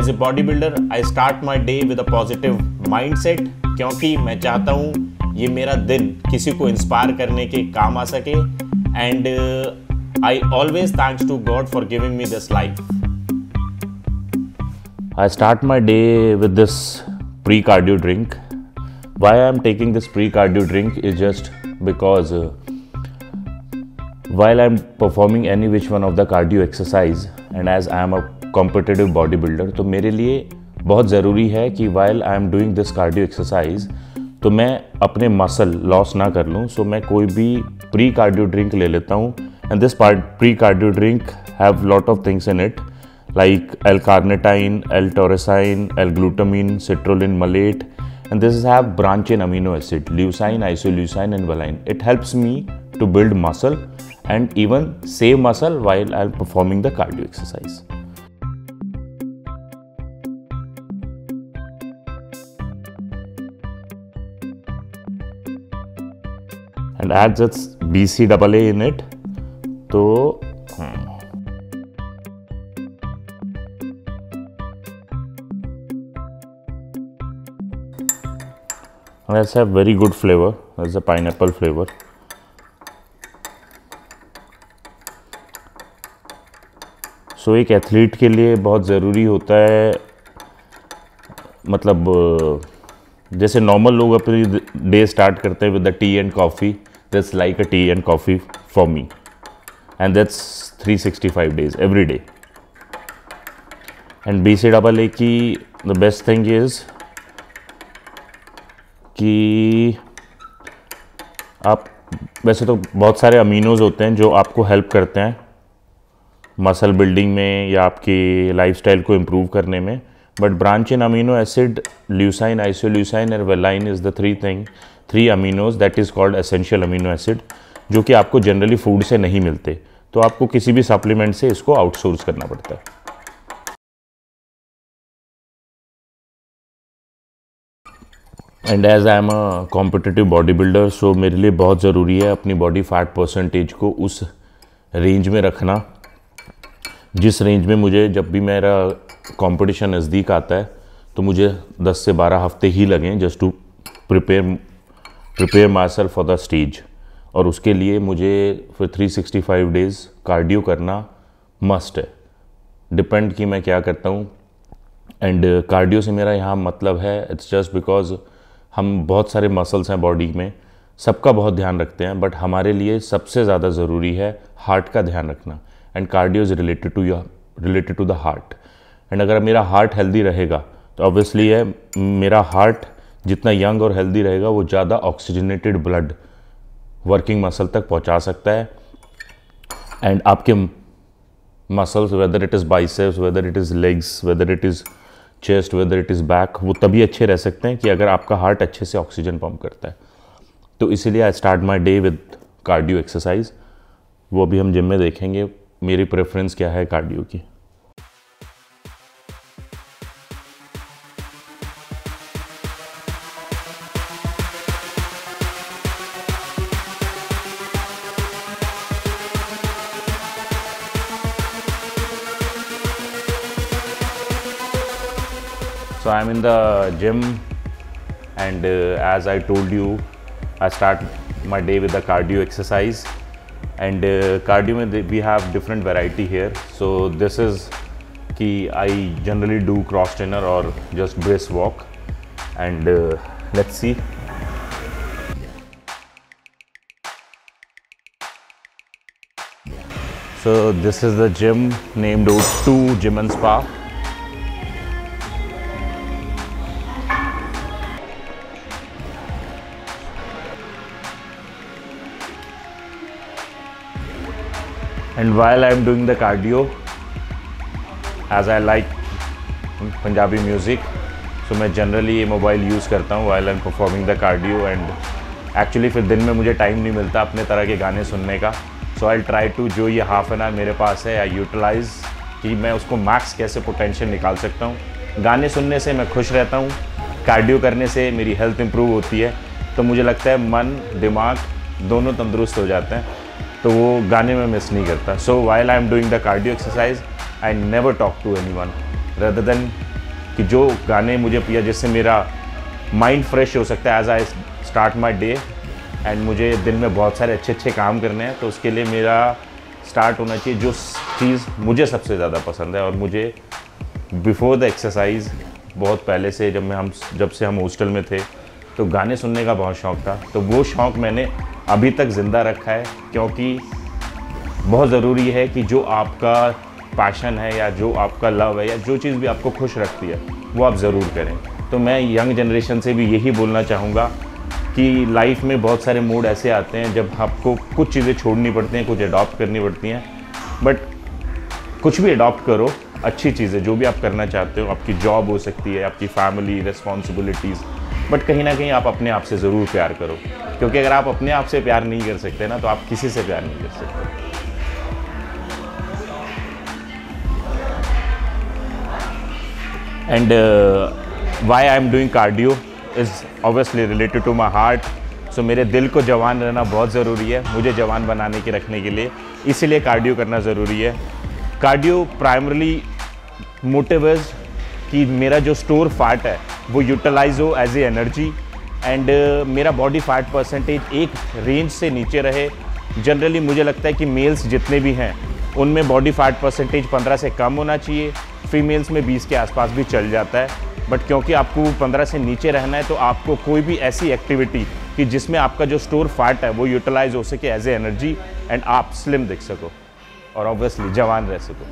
As a body builder I start my day with positive mind set क्योंकि मैं चाहता हूँ ये मेरा दिन किसी को इंस्पायर करने के काम आ सके and I always thanks to God for giving me this life I start my day with this pre cardio drink why I am taking this pre cardio drink is just because why I am performing any which one of the cardio exercise and as I am a competitive body builder तो मेरे लिए बहुत ज़रूरी है कि while I am doing this cardio exercise तो मैं अपने मसल लॉस ना कर लूँ सो मैं कोई भी प्री कार्डियो ड्रिंक ले लेता हूँ and this part pre cardio drink have lot of things in it like L carnitine L tyrosine L glutamine citrulline malate and this have branch in amino acid leucine isoleucine and valine it helps me to build muscle and even save muscle while I am performing the cardio exercise And adds its BCAA in it. So, hmm. has a very good flavor as a pineapple flavor so so, एक athlete के लिए बहुत ज़रूरी होता है मतलब जैसे normal लोग अपनी डे स्टार्ट करते हैं with the tea and coffee that's like a tea and coffee for me and that's 365 days every day and B C double A की द बेस्ट थिंग इज़ कि आप, वैसे तो बहुत सारे अमीनोज होते हैं जो आपको हेल्प करते हैं मसल बिल्डिंग में या आपकी लाइफस्टाइल को इम्प्रूव करने में. But branch in amino acid leucine isoleucine और valine is the three thing three aminos that is called essential amino acid जो कि आपको जनरली फ़ूड से नहीं मिलते तो आपको किसी भी सप्लीमेंट से इसको आउटसोर्स करना पड़ता है। And as I am a competitive body builder so मेरे लिए बहुत ज़रूरी है अपनी बॉडी फैट परसेंटेज को उस रेंज में रखना, जिस रेंज में मुझे जब भी मेरा कंपटीशन नज़दीक आता है तो मुझे 10 से 12 हफ़्ते ही लगें just to prepare prepare myself for the stage और उसके लिए मुझे फिर 365 डेज़ कार्डियो करना मस्ट है। डिपेंड कि मैं क्या करता हूँ। एंड कार्डियो से मेरा यहाँ मतलब है इट्स जस्ट बिकॉज़ हम बहुत सारे मसल्स हैं बॉडी में। सबका बहुत ध्यान रखते हैं बट हमारे लिए सबसे ज़्यादा ज़रूरी है हार्ट का ध्यान रखना। And cardio is related to your related to the heart and अगर मेरा हार्ट हेल्दी रहेगा तो ऑब्वियसली है, मेरा हार्ट जितना यंग और हेल्दी रहेगा, वो ज़्यादा ऑक्सीजनेटेड ब्लड वर्किंग मसल तक पहुँचा सकता है। एंड आपके muscles whether it is biceps whether it is legs whether it is chest whether it is back वो तभी अच्छे रह सकते हैं कि अगर आपका हार्ट अच्छे से ऑक्सीजन पम्प करता है। तो इसीलिए I start my day with cardio exercise वो अभी हम जिम में देखेंगे, मेरी प्रेफरेंस क्या है कार्डियो की। The gym and uh, as i told you i start my day with the cardio exercise. And uh, cardio we have different variety here. So this is key i generally do cross trainer or just brisk walk. And uh, let's see. So this is the gym named O2 Gym and Spa and while I'm doing the cardio, as I like Punjabi music so मैं generally ये mobile use करता हूँ while am performing the cardio and actually फिर दिन में मुझे time नहीं मिलता अपने तरह के गाने सुनने का। सो आई ट्राई टू जो ये हाफ़ एन आवर मेरे पास है आई यूटिलाइज कि मैं उसको मैक्स कैसे पोटेंशियल निकाल सकता हूँ। गाने सुनने से मैं खुश रहता हूँ कार्डियो करने से मेरी हेल्थ इंप्रूव होती है। तो मुझे लगता है मन, दिमाग दोनों तंदुरुस्त हो जाते हैं। तो वो गाने में मिस नहीं करता। So while I am doing the cardio exercise I never talk to anyone rather than कि जो गाने मुझे पिया, जिससे मेरा माइंड फ्रेश हो सकता है as I start my day and मुझे दिन में बहुत सारे अच्छे अच्छे काम करने हैं तो उसके लिए मेरा स्टार्ट होना चाहिए, जो चीज़ मुझे सबसे ज़्यादा पसंद है, और मुझे बिफोर द एक्सरसाइज बहुत पहले से जब मैं हम, जब से हम हॉस्टल में थे तो गाने सुनने का बहुत शौक़ था। तो वो शौक़ मैंने अभी तक ज़िंदा रखा है, क्योंकि बहुत ज़रूरी है कि जो आपका पैशन है या जो आपका लव है या जो चीज़ भी आपको खुश रखती है, वो आप ज़रूर करें। तो मैं यंग जनरेशन से भी यही बोलना चाहूँगा कि लाइफ में बहुत सारे मूड ऐसे आते हैं, जब आपको कुछ चीज़ें छोड़नी पड़ती हैं, कुछ अडॉप्ट करनी पड़ती हैं। बट कुछ भी अडॉप्ट करो, अच्छी चीज़ें, जो भी आप करना चाहते हो, आपकी जॉब हो सकती है, आपकी फैमिली रिस्पॉन्सिबिलिटीज़ बट कहीं ना कहीं आप अपने आप से ज़रूर प्यार करो। क्योंकि अगर आप अपने आप से प्यार नहीं कर सकते ना तो आप किसी से प्यार नहीं कर सकते। And why I am doing cardio is obviously related to my heart so मेरे दिल को जवान रहना बहुत ज़रूरी है, मुझे जवान बनाने के, रखने के लिए। इसीलिए कार्डियो करना ज़रूरी है। कार्डियो प्राइमरली मोटिव कि मेरा जो स्टोर फैट है, वो यूटिलाइज हो एज ए एनर्जी एंड मेरा बॉडी फैट परसेंटेज एक रेंज से नीचे रहे। जनरली मुझे लगता है कि मेल्स जितने भी हैं, उनमें बॉडी फैट परसेंटेज 15 से कम होना चाहिए। फीमेल्स में 20 के आसपास भी चल जाता है। बट क्योंकि आपको 15 से नीचे रहना है तो आपको कोई भी ऐसी एक्टिविटी कि जिसमें आपका जो स्टोर फैट है, वो यूटिलाइज हो सके एज ए एनर्जी एंड आप स्लिम दिख सको। और ऑब्वियसली जवान रह सको।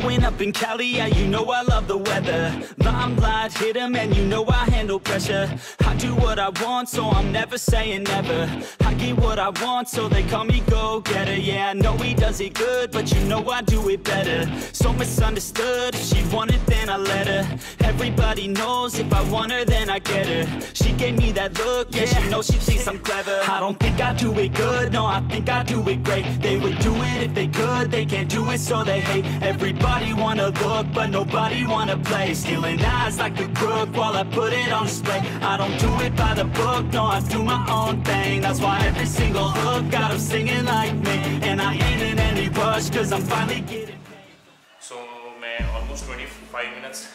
Growing up in Cali, yeah, you know I love the weather. Limelight, hit 'em and you know I handle pressure. I do what I want, so I'm never saying never. I get what I want, so they call me go-getter. Yeah, I know he does it good, but you know I do it better. So misunderstood, if she wanted then I let her. Everybody knows if I want her then I get her. She gave me that look, yeah, she knows she thinks I'm clever. I don't think I do it good, no, I think I do it great. They would do it if they could, they can't do it so they hate Everybody wanna look, but nobody wanna play Stealing eyes like a crook while I put it on display I don't do it by the book, no, I do my own thing That's why every single hook got them singing like me And I ain't in any rush, cause I'm finally getting So, मैं almost 25 minutes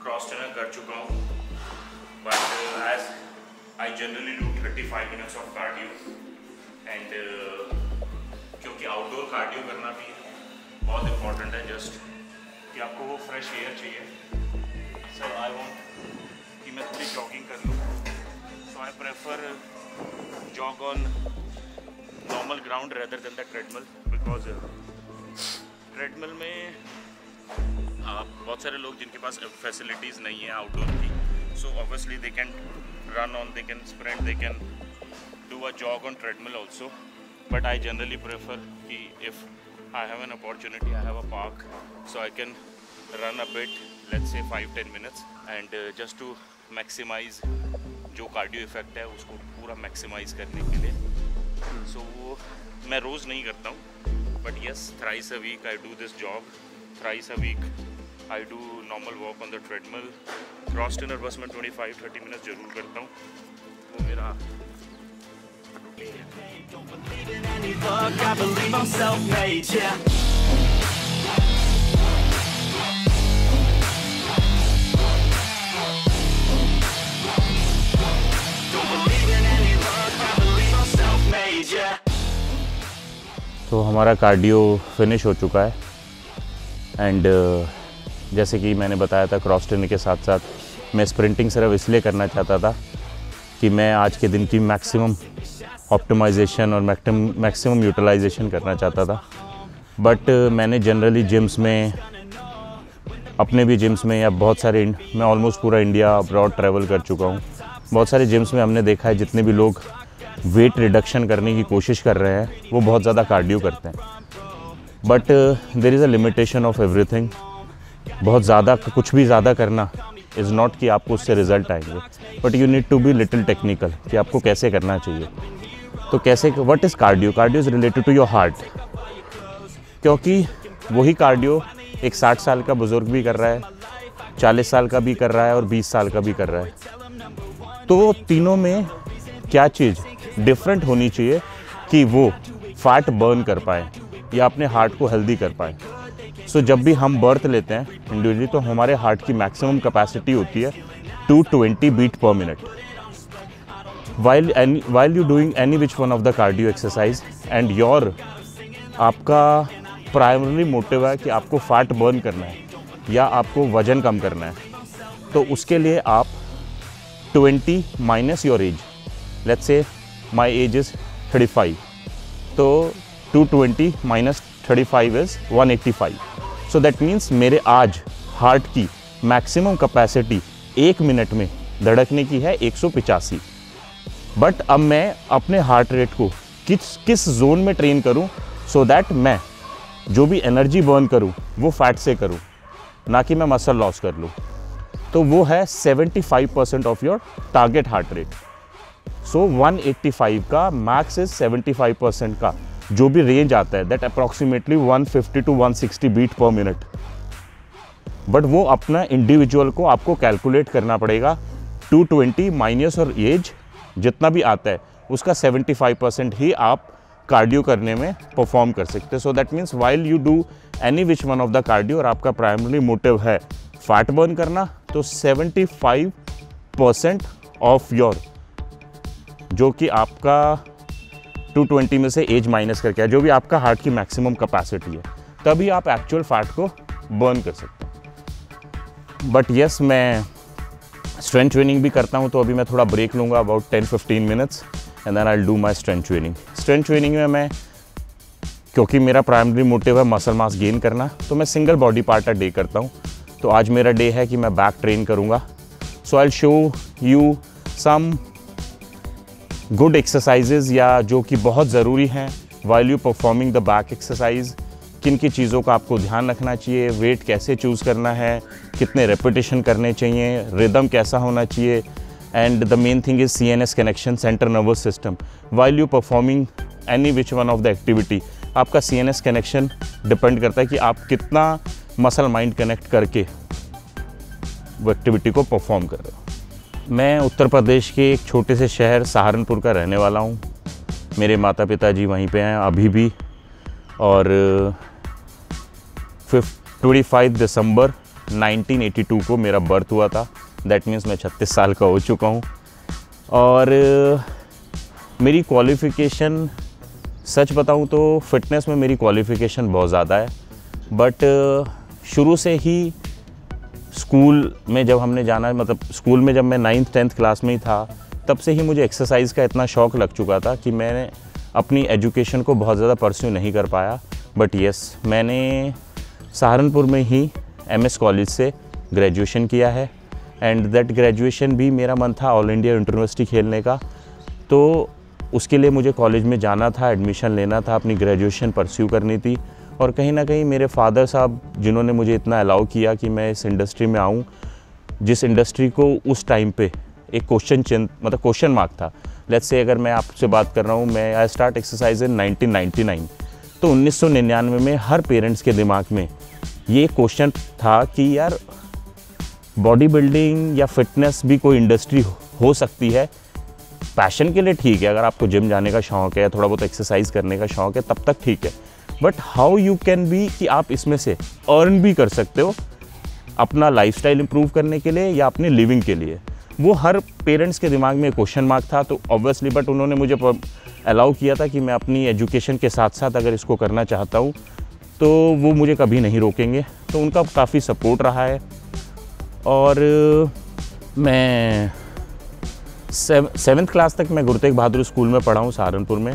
cross trainer कर चुका हूँ But uh, as I generally do 35 minutes of cardio and uh, क्योंकि outdoor cardio करना भी बहुत important है just कि आपको वो फ्रेश एयर चाहिए। सर आई वांट कि मैं थोड़ी जॉगिंग कर लूँ। So I prefer jog on normal ground rather than the treadmill because treadmill में uh, बहुत सारे लोग जिनके पास फैसिलिटीज़ नहीं है आउटडोर की so obviously they can run on they can sprint they can do a jog on treadmill also but I generally prefer कि if I have an opportunity, I have a park, so I can run a bit, let's say 5-10 minutes and uh, just to maximize जो cardio effect है उसको पूरा maximise करने के लिए. सो so, वो मैं रोज़ नहीं करता हूँ but yes thrice a week I do this job thrice a week I do normal walk on the treadmill cross trainer बस मैं 25-30 मिनट ज़रूर करता हूँ. वो मेरा तो हमारा कार्डियो फिनिश हो चुका है। एंड जैसे कि मैंने बताया था क्रॉस ट्रेनिंग के साथ साथ मैं स्प्रिंटिंग सिर्फ़ इसलिए करना चाहता था कि मैं आज के दिन की मैक्सिमम ऑप्टिमाइजेशन और मैक्सिमम यूटिलाइजेशन करना चाहता था। बट मैंने जनरली जिम्स में, अपने भी जिम्स में या बहुत सारे मैं ऑलमोस्ट पूरा इंडिया अब्रॉड ट्रैवल कर चुका हूँ। बहुत सारे जिम्स में हमने देखा है जितने भी लोग वेट रिडक्शन करने की कोशिश कर रहे हैं, वो बहुत ज़्यादा कार्डियो करते हैं। But there is a limitation of everything बहुत ज़्यादा, कुछ भी ज़्यादा करना इज़ नॉट कि आपको उससे रिज़ल्ट आएँगे। But you need to be little technical कि आपको कैसे करना चाहिए। तो कैसे what is cardio cardio is related to your heart क्योंकि वही कार्डियो एक 60 साल का बुज़ुर्ग भी कर रहा है 40 साल का भी कर रहा है और 20 साल का भी कर रहा है। तो तीनों में क्या चीज़ डिफरेंट होनी चाहिए कि वो फैट बर्न कर पाए या अपने हार्ट को हेल्दी कर पाए। सो so, जब भी हम बर्थ लेते हैं इंडिविजुअली तो हमारे हार्ट की मैक्सिमम कैपेसिटी होती है 220 beat per minute while any while you doing any which one of the cardio exercise and your आपका प्राइमरी मोटिव है कि आपको फैट बर्न करना है या आपको वज़न कम करना है तो उसके लिए आप 20 minus your age let's say my age is 35 तो 220 minus 35 is 185 so that means मेरे आज हार्ट की मैक्सिमम कैपेसिटी एक मिनट में धड़कने की है एक बट अब मैं अपने हार्ट रेट को किस किस जोन में ट्रेन करूँ? सो so दैट मैं जो भी एनर्जी बर्न करूँ, वो फैट से करूँ, ना कि मैं मसल लॉस कर लूँ। तो वो है 75 percent of your target heart rate so 185 का मैक्स इज़ 75 परसेंट का। जो भी रेंज आता है that approximately 150 to 160 beat per minute but वो अपना इंडिविजुअल को आपको कैलकुलेट करना पड़ेगा 220 माइनस और एज जितना भी आता है, उसका 75 परसेंट ही आप कार्डियो करने में परफॉर्म कर सकते हैं। So that means while you do any which one of the cardio और आपका प्राइमरी मोटिव है फैट बर्न करना तो 75 परसेंट ऑफ़ योर जो कि आपका 220 में से एज माइनस करके जो भी आपका हार्ट की मैक्सिमम कैपेसिटी है, तभी आप एक्चुअल फैट को बर्न कर सकते हैं। बट यस मैं स्ट्रेंथ ट्रेनिंग भी करता हूँ तो अभी मैं थोड़ा ब्रेक लूँगा about ten fifteen minutes and then I do my strength training strength training में मैं, क्योंकि मेरा प्राइमरी मोटिव है मसल मास गेन करना तो मैं single body part a day करता हूँ। तो आज मेरा डे है कि मैं बैक ट्रेन करूँगा। So I show you some good exercises या जो कि बहुत ज़रूरी हैं while you performing the back exercise किन की चीज़ों का आपको ध्यान रखना चाहिए वेट कैसे चूज़ करना है, कितने रेपिटेशन करने चाहिए रिदम कैसा होना चाहिए and the main thing is C N S connection centre nervous system while you performing any which one of the activity आपका C N S connection depend करता है कि आप कितना मसल माइंड कनेक्ट करके वो एक्टिविटी को परफॉर्म कर रहे हो। मैं उत्तर प्रदेश के एक छोटे से शहर सहारनपुर का रहने वाला हूँ। मेरे माता पिता जी वहीं पे हैं, अभी भी। और ट्वेंटी फाइव दिसंबर 1982 को मेरा बर्थ हुआ था। दैट मीन्स मैं 36 साल का हो चुका हूँ। और, मेरी क्वालिफ़िकेशन सच बताऊँ तो फिटनेस में मेरी क्वालिफ़िकेशन बहुत ज़्यादा है। बट शुरू से ही स्कूल में जब हमने जाना मतलब स्कूल में जब मैं नाइन्थ टेंथ क्लास में ही था, तब से ही मुझे एक्सरसाइज का इतना शौक़ लग चुका था कि मैंने अपनी एजुकेशन को बहुत ज़्यादा परस्यू नहीं कर पाया। बट यस मैंने सहारनपुर में ही एमएस कॉलेज से ग्रेजुएशन किया है। एंड दैट ग्रेजुएशन भी मेरा मन था ऑल इंडिया यूनिवर्सिटी खेलने का। तो उसके लिए मुझे कॉलेज में जाना था एडमिशन लेना था, अपनी ग्रेजुएशन परस्यू करनी थी। और कहीं ना कहीं मेरे फादर साहब, जिन्होंने मुझे इतना अलाउ किया कि मैं इस इंडस्ट्री में आऊँ, जिस इंडस्ट्री को उस टाइम पे एक क्वेश्चन चिन्ह मतलब क्वेश्चन मार्क था। लेट्स से अगर मैं आपसे बात कर रहा हूँ, मैं आई स्टार्ट एक्सरसाइज इन 1999 तो 1999 में हर पेरेंट्स के दिमाग में ये क्वेश्चन था कि यार बॉडी बिल्डिंग या फिटनेस भी कोई इंडस्ट्री हो सकती है। पैशन के लिए ठीक है, अगर आपको जिम जाने का शौक है, थोड़ा बहुत एक्सरसाइज करने का शौक है, तब तक ठीक है। But how you can be कि आप इसमें से अर्न भी कर सकते हो अपना लाइफ स्टाइल इम्प्रूव करने के लिए या अपने लिविंग के लिए। वो हर पेरेंट्स के दिमाग में क्वेश्चन मार्क था तो ऑब्वियसली बट उन्होंने मुझे अलाउ किया था कि मैं अपनी एजुकेशन के साथ साथ अगर इसको करना चाहता हूँ तो वो मुझे कभी नहीं रोकेंगे। तो उनका काफ़ी सपोर्ट रहा है। और, मैं सेवन्थ क्लास तक मैं गुरु तेग बहादुर स्कूल में पढ़ा हूँ सहारनपुर में।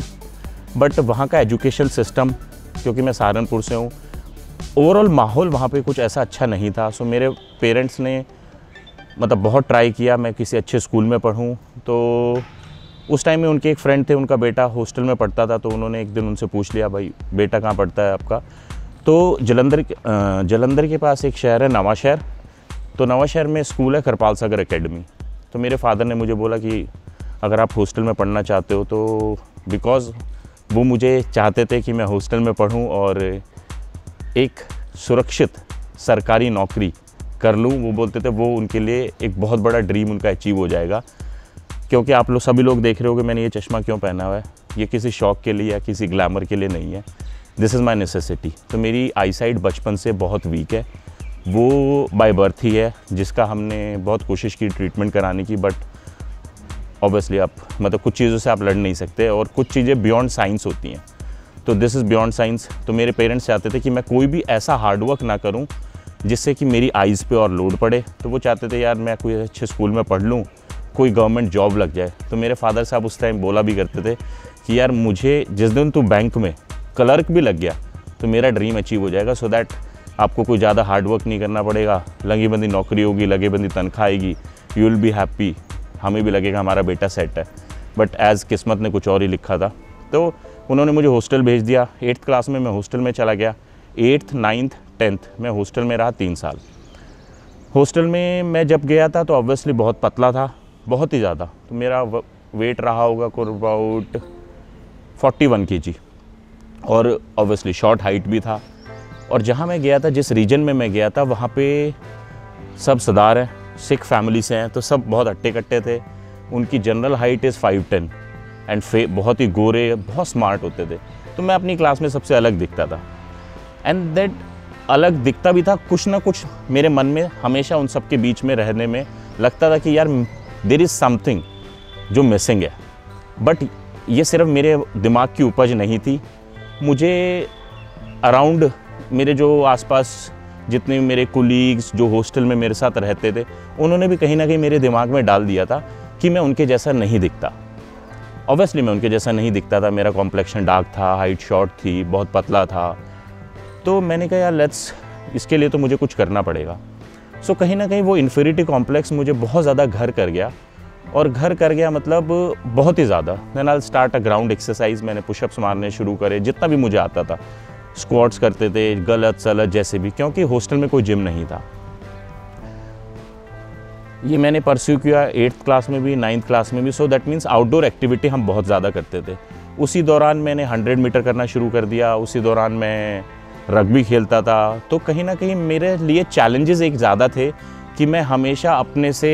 बट वहाँ का एजुकेशन सिस्टम क्योंकि मैं सहारनपुर से हूँ। ओवरऑल माहौल वहाँ पे कुछ ऐसा अच्छा नहीं था। सो मेरे पेरेंट्स ने मतलब बहुत ट्राई किया, मैं किसी अच्छे स्कूल में पढ़ूँ। तो उस टाइम में उनके एक फ्रेंड थे, उनका बेटा हॉस्टल में पढ़ता था तो उन्होंने एक दिन उनसे पूछ लिया, भाई, बेटा कहाँ पढ़ता है आपका? तो जलंधर जलंधर के पास एक शहर है नवा शहर तो नवा शहर में स्कूल है करपाल सागर अकेडमी तो मेरे फादर ने मुझे बोला कि अगर आप हॉस्टल में पढ़ना चाहते हो तो बिकॉज़ वो मुझे चाहते थे कि मैं हॉस्टल में पढ़ूं और एक सुरक्षित सरकारी नौकरी कर लूँ। वो बोलते थे, वो उनके लिए एक बहुत बड़ा ड्रीम उनका अचीव हो जाएगा। क्योंकि आप लोग, सभी लोग देख रहे हो कि मैंने ये चश्मा क्यों पहना हुआ है? ये किसी शौक के लिए या किसी ग्लैमर के लिए नहीं है। दिस इज़ माई नेसेसिटी तो मेरी आई साइड बचपन से बहुत वीक है। वो बाय बर्थ ही है, जिसका हमने बहुत कोशिश की ट्रीटमेंट कराने की बट ऑब्वियसली आप मतलब कुछ चीज़ों से आप लड़ नहीं सकते और कुछ चीज़ें बियॉन्ड साइंस होती हैं। तो दिस इज़ बियॉन्ड साइंस तो मेरे पेरेंट्स चाहते थे कि मैं कोई भी ऐसा हार्डवर्क ना करूँ जिससे कि मेरी आइज़ पे और लोड पड़े। तो वो चाहते थे, यार, मैं कोई अच्छे स्कूल में पढ़ लूँ, कोई गवर्नमेंट जॉब लग जाए। तो मेरे फादर साहब उस टाइम बोला भी करते थे कि, यार, मुझे जिस दिन तू बैंक में क्लर्क भी लग गया तो मेरा ड्रीम अचीव हो जाएगा सो so दैट आपको कोई ज़्यादा हार्डवर्क नहीं करना पड़ेगा। लगी बंदी नौकरी होगी लगे बंदी तनख्वाह आएगी यू विल बी हैप्पी हमें भी लगेगा हमारा बेटा सेट है। बट एज़ किस्मत ने कुछ और ही लिखा था। तो उन्होंने मुझे हॉस्टल भेज दिया। एट्थ क्लास में मैं हॉस्टल में चला गया। एट्थ नाइन्थ टेंथ मैं हॉस्टल में रहा तीन साल। हॉस्टल में मैं जब गया था तो ऑब्वियसली बहुत पतला था, बहुत ही ज़्यादा। तो मेरा वेट रहा होगा को about forty one K G और ऑब्वियसली शॉर्ट हाइट भी था। और जहाँ मैं गया था, जिस रीजन में मैं गया था, वहाँ पे सब सदार हैं। सिख फैमिली से हैं तो सब बहुत अट्टे कट्टे थे। उनकी general height is five ten and फे बहुत ही गोरे, बहुत स्मार्ट होते थे। तो मैं अपनी क्लास में सबसे अलग दिखता था। एंड देट अलग दिखता भी था, कुछ ना कुछ मेरे मन में हमेशा उन सब के बीच में रहने में लगता था कि यार देर इज़ समथिंग जो मिसिंग है। बट ये सिर्फ़ मेरे दिमाग की उपज नहीं थी। मुझे अराउंड मेरे जो आसपास जितने मेरे कुलीग्स जो हॉस्टल में मेरे साथ रहते थे उन्होंने भी कहीं ना कहीं मेरे दिमाग में डाल दिया था कि मैं उनके जैसा नहीं दिखता। ऑब्वियसली मैं उनके जैसा नहीं दिखता था। मेरा कॉम्प्लेक्शन डार्क था हाइट शॉर्ट थी बहुत पतला था। तो मैंने कहा यार लेट्स इसके लिए तो मुझे कुछ करना पड़ेगा। सो so, कहीं ना कहीं वो इन्फेरिटी कॉम्प्लेक्स मुझे बहुत ज़्यादा घर कर गया। और घर कर गया मतलब बहुत ही ज़्यादा। Then I start a ground exercise मैंने पुशअप्स मारने शुरू करे जितना भी मुझे आता था। स्क्वाट्स करते थे, गलत, सलत, जैसे भी, क्योंकि हॉस्टल में कोई जिम नहीं था। ये मैंने परस्यू किया एट्थ क्लास में भी नाइन्थ क्लास में भी so that means outdoor activity हम बहुत ज़्यादा करते थे। उसी दौरान मैंने हंड्रेड मीटर करना शुरू कर दिया, उसी दौरान मैं रग्बी खेलता था। तो कहीं ना कहीं मेरे लिए चैलेंजेस एक ज़्यादा थे कि मैं हमेशा अपने से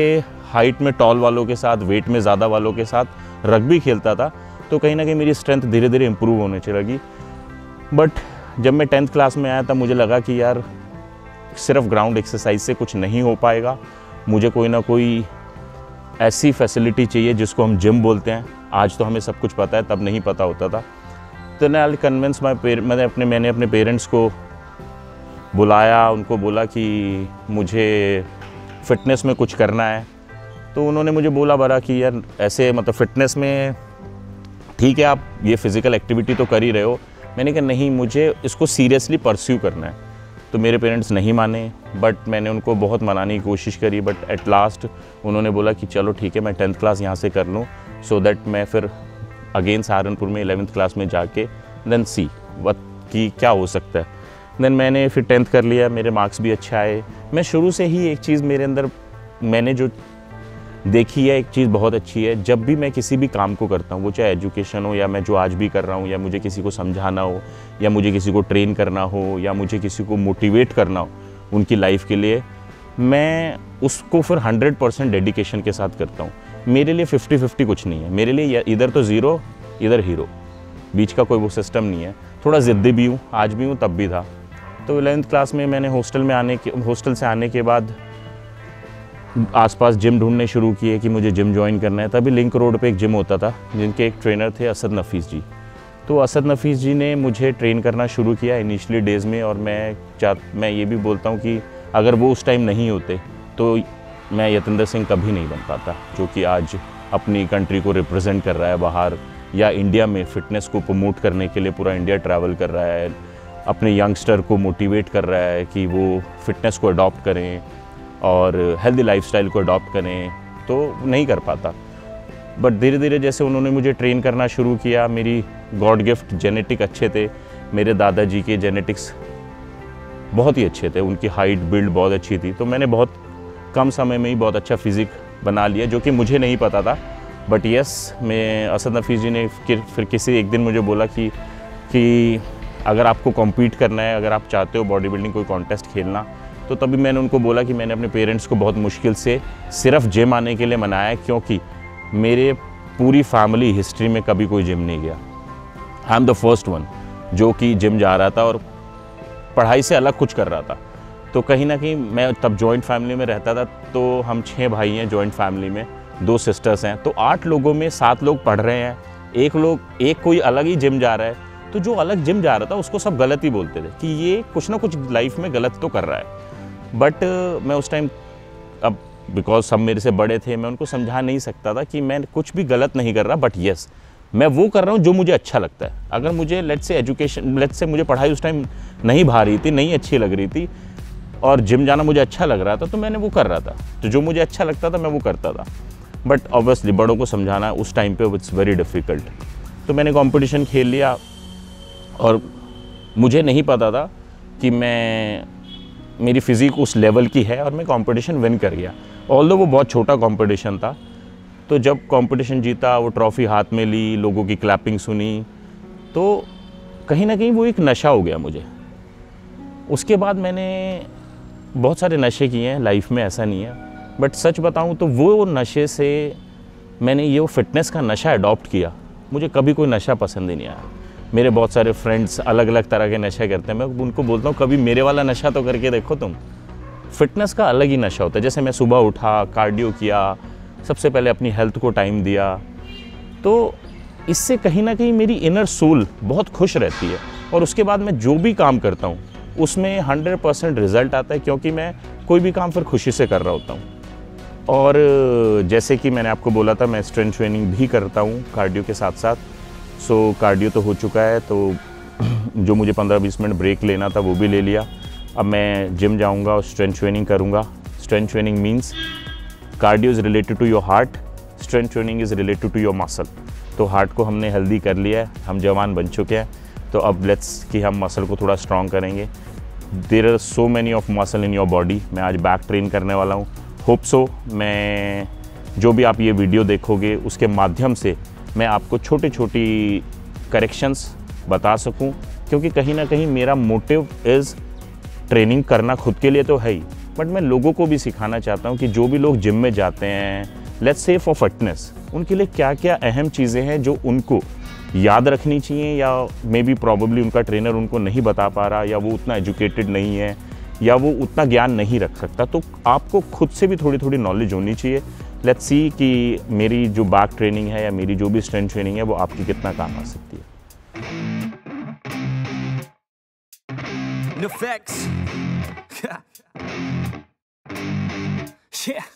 हाइट में टॉल वालों के साथ वेट में ज़्यादा वालों के साथ रग्बी खेलता था। तो कहीं ना कहीं मेरी स्ट्रेंथ धीरे धीरे इम्प्रूव होने चलेगी बट जब मैं टेंथ क्लास में आया तब मुझे लगा कि यार, सिर्फ़ ग्राउंड एक्सरसाइज से कुछ नहीं हो पाएगा। मुझे कोई ना कोई ऐसी फैसिलिटी चाहिए जिसको हम जिम बोलते हैं। आज तो हमें सब कुछ पता है, तब नहीं पता होता था। तो मैं आई कन्विंस माई मैंने अपने मैंने अपने पेरेंट्स को बुलाया, उनको बोला कि मुझे फ़िटनेस में कुछ करना है। तो उन्होंने मुझे बोला बरा कि यार, ऐसे मतलब फ़िटनेस में ठीक है, आप ये फ़िज़िकल एक्टिविटी तो कर ही रहे हो मैंने कहा, नहीं, मुझे इसको सीरियसली परस्यू करना है। तो मेरे पेरेंट्स नहीं माने बट मैंने उनको बहुत मनाने की कोशिश करी बट एट लास्ट उन्होंने बोला कि, चलो ठीक है, मैं टेंथ क्लास यहाँ से कर लूँ सो दैट मैं फिर अगेन सहारनपुर में इलेवेंथ क्लास में जाके देन सी वत कि क्या हो सकता है. देन मैंने फिर टेंथ कर लिया, मेरे मार्क्स भी अच्छे आए। मैं शुरू से ही एक चीज़ मेरे अंदर, मैंने जो देखी है एक चीज़ बहुत अच्छी है। जब भी मैं किसी भी काम को करता हूँ, वो चाहे एजुकेशन हो या मैं जो आज भी कर रहा हूँ या मुझे किसी को समझाना हो या मुझे किसी को ट्रेन करना हो या मुझे किसी को मोटिवेट करना हो उनकी लाइफ के लिए, मैं उसको फिर हंड्रेड परसेंट डेडिकेशन के साथ करता हूँ। मेरे लिए फिफ्टी फिफ्टी कुछ नहीं है। मेरे लिए इधर तो ज़ीरो, इधर हीरो। बीच का कोई वो सिस्टम नहीं है। थोड़ा ज़िद्दी भी हूँ, आज भी हूँ, तब भी था। तो इलेवेंथ क्लास में मैंने हॉस्टल में आने के, हॉस्टल से आने के बाद आसपास जिम ढूँढने शुरू किए कि मुझे जिम ज्वाइन करना है, तभी लिंक रोड पे एक जिम होता था, जिनके एक ट्रेनर थे असद नफीस जी। तो असद नफीस जी ने मुझे ट्रेन करना शुरू किया इनिशियली डेज़ में, और मैं चाह मैं ये भी बोलता हूँ कि अगर वो उस टाइम नहीं होते तो मैं यतेंद्र सिंह कभी नहीं बन पाता, जो कि आज अपनी कंट्री को रिप्रेजेंट कर रहा है बाहर, या इंडिया में फ़िटनेस को प्रमोट करने के लिए पूरा इंडिया ट्रैवल कर रहा है, अपने यंगस्टर को मोटिवेट कर रहा है कि वो फिटनेस को अडॉप्ट करें। और हेल्दी लाइफस्टाइल को अडॉप्ट करें तो नहीं कर पाता। बट धीरे धीरे जैसे उन्होंने मुझे ट्रेन करना शुरू किया, मेरी गॉड गिफ्ट जेनेटिक अच्छे थे, मेरे दादाजी के जेनेटिक्स बहुत ही अच्छे थे, उनकी हाइट बिल्ड बहुत अच्छी थी तो मैंने बहुत कम समय में ही बहुत अच्छा फिज़िक बना लिया, जो कि मुझे नहीं पता था। बट यस मैं असद नफीस जी ने फिर किसी एक दिन मुझे बोला कि कि अगर आपको कॉम्पीट करना है, अगर आप चाहते हो बॉडी बिल्डिंग कोई कॉन्टेस्ट खेलना तो तभी मैंने उनको बोला कि मैंने अपने पेरेंट्स को बहुत मुश्किल से सिर्फ़ जिम आने के लिए मनाया क्योंकि मेरे पूरी फैमिली हिस्ट्री में कभी कोई जिम नहीं गया। I am the first one जो कि जिम जा रहा था और पढ़ाई से अलग कुछ कर रहा था। तो कहीं ना कहीं मैं तब जॉइंट फैमिली में रहता था तो हम छः भाई हैं जॉइंट फैमिली में, दो सिस्टर्स हैं। तो आठ लोगों में सात लोग पढ़ रहे हैं, एक लोग, एक कोई अलग ही जिम जा रहा है। तो जो अलग जिम जा रहा था, उसको सब गलत ही बोलते थे, कि ये कुछ ना कुछ लाइफ में गलत तो कर रहा है। बट मैं उस टाइम अब बिकॉज़ सब मेरे से बड़े थे, मैं उनको समझा नहीं सकता था कि मैं कुछ भी गलत नहीं कर रहा बट येस मैं वो कर रहा हूँ जो मुझे अच्छा लगता है। अगर मुझे लेट से एजुकेशन लेट से मुझे पढ़ाई उस टाइम नहीं भा रही थी, नहीं अच्छी लग रही थी, और जिम जाना मुझे अच्छा लग रहा था तो मैंने वो कर रहा था। तो जो मुझे अच्छा लगता था, मैं वो करता था। बट ऑब्वियसली बड़ों को समझाना उस टाइम पे इट्स वेरी डिफ़िकल्ट तो मैंने कंपटीशन खेल लिया, और मुझे नहीं पता था कि मैं मेरी फ़िज़िक उस लेवल की है और मैं कंपटीशन विन कर गया। ऑल वो बहुत छोटा कंपटीशन था तो जब कंपटीशन जीता, वो ट्रॉफ़ी हाथ में ली, लोगों की क्लैपिंग सुनी तो कहीं ना कहीं वो एक नशा हो गया मुझे। उसके बाद मैंने बहुत सारे नशे किए हैं लाइफ में ऐसा नहीं है बट सच बताऊँ तो वो नशे से मैंने ये वो फिटनेस का नशा अडॉप्ट किया। मुझे कभी कोई नशा पसंद ही नहीं आया। मेरे बहुत सारे फ्रेंड्स अलग अलग तरह के नशे करते हैं। मैं उनको बोलता हूँ, कभी मेरे वाला नशा तो करके देखो तुम। फिटनेस का अलग ही नशा होता है। जैसे मैं सुबह उठा कार्डियो किया, सबसे पहले अपनी हेल्थ को टाइम दिया तो इससे कहीं ना कहीं मेरी इनर सोल बहुत खुश रहती है। और उसके बाद मैं जो भी काम करता हूँ, उसमें हंड्रेड परसेंट रिज़ल्ट आता है, क्योंकि मैं कोई भी काम फिर खुशी से कर रहा होता हूँ। और जैसे कि मैंने आपको बोला था, मैं स्ट्रेंथ ट्रेनिंग भी करता हूँ कार्डियो के साथ साथ सो so, कार्डियो तो हो चुका है तो जो मुझे 15-20 मिनट ब्रेक लेना था वो भी ले लिया। अब मैं जिम जाऊँगा और स्ट्रेंथ ट्रेनिंग करूँगा। Strength training means cardio is related to your heart strength training is related to your muscle तो हार्ट को हमने हेल्दी कर लिया है हम जवान बन चुके हैं। तो अब लेट्स कि हम मसल को थोड़ा स्ट्रॉन्ग करेंगे। There are so many of muscle in your body मैं आज बैक ट्रेन करने वाला हूँ। होप सो मैं जो भी आप ये वीडियो देखोगे उसके माध्यम से मैं आपको छोटी छोटी करेक्शंस बता सकूँ, क्योंकि कहीं ना कहीं मेरा मोटिव इज़ ट्रेनिंग करना खुद के लिए तो है ही। बट मैं लोगों को भी सिखाना चाहता हूँ कि जो भी लोग जिम में जाते हैं लेट्स से फॉर फिटनेस उनके लिए क्या क्या अहम चीज़ें हैं जो उनको याद रखनी चाहिए, या मे बी प्रॉबली उनका ट्रेनर उनको नहीं बता पा रहा, या वो उतना एजुकेटेड नहीं है, या वो उतना ज्ञान नहीं रख सकता। तो आपको खुद से भी थोड़ी थोड़ी नॉलेज होनी चाहिए। लेट्स सी कि मेरी जो बैक ट्रेनिंग है या मेरी जो भी स्ट्रेंथ ट्रेनिंग है, वो आपकी कितना काम आ सकती है। Yeah.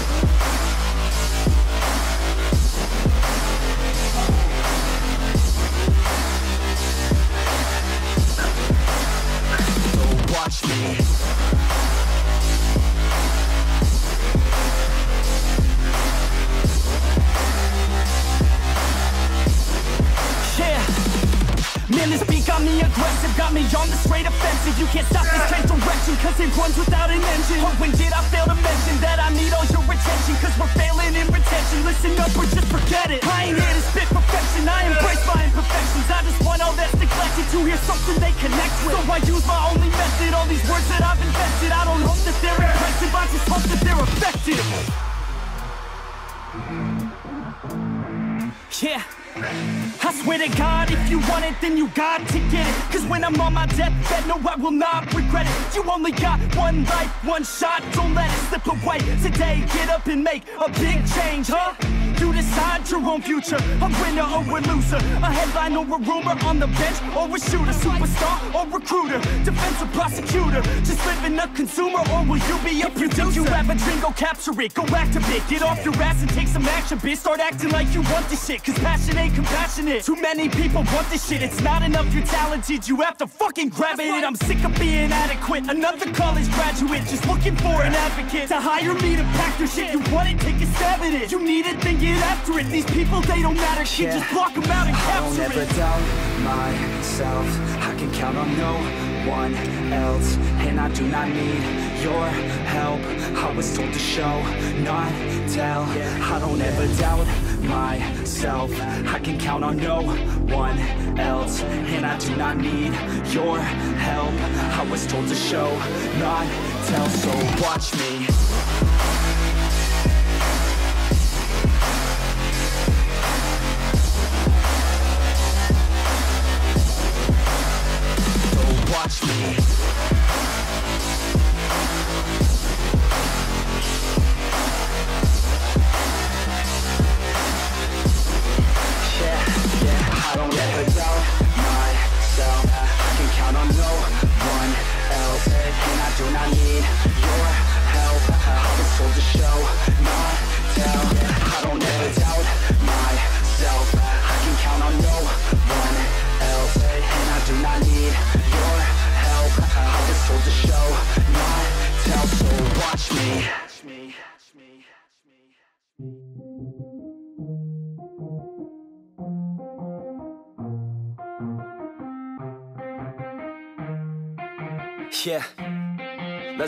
watch me. Man, this beat got me aggressive Got me on the straight offensive. You can't stop direction Cause it runs without an engine. Oh, when did I fail to mention That I need all your attention? Cause we're failing in retention. Listen up or just forget it. I ain't here to spit perfection. I embrace my imperfections. I just want all that's neglected To hear something they connect with. So I use my only method All these words that I've invested I don't hope that they're impressive. I just hope that they're effective. Yeah I swear to God, if you want it, then you got to get it. Cause when I'm on my deathbed, no, I will not regret it. You only got one life, one shot, don't let it slip away. Today, get up and make a big change, huh? You decide your own future, a winner or a loser, a headline or a rumor on the bench or a shooter, superstar or recruiter, defensive prosecutor, just living a consumer or will you be a if producer? You, you have a dream, go capture it, go activate, get off your ass and take some action, bitch. Start acting like you want this shit, cause passion ain't compassionate. Too many people want this shit, it's not enough, you're talented, you have to fucking grab it. I'm sick of being adequate, another college graduate, just looking for an advocate to hire me to pack your shit. You want it, take a stab at it. You need it, then get after it. These people, they don't matter, shit, Yeah. just block them out and I don't capture ever it. doubt myself. I can count on no one else. And I do not need your help. I was told to show, not tell. I don't ever doubt myself. I can count on no one else. And I do not need your help. I was told to show, not tell. So watch me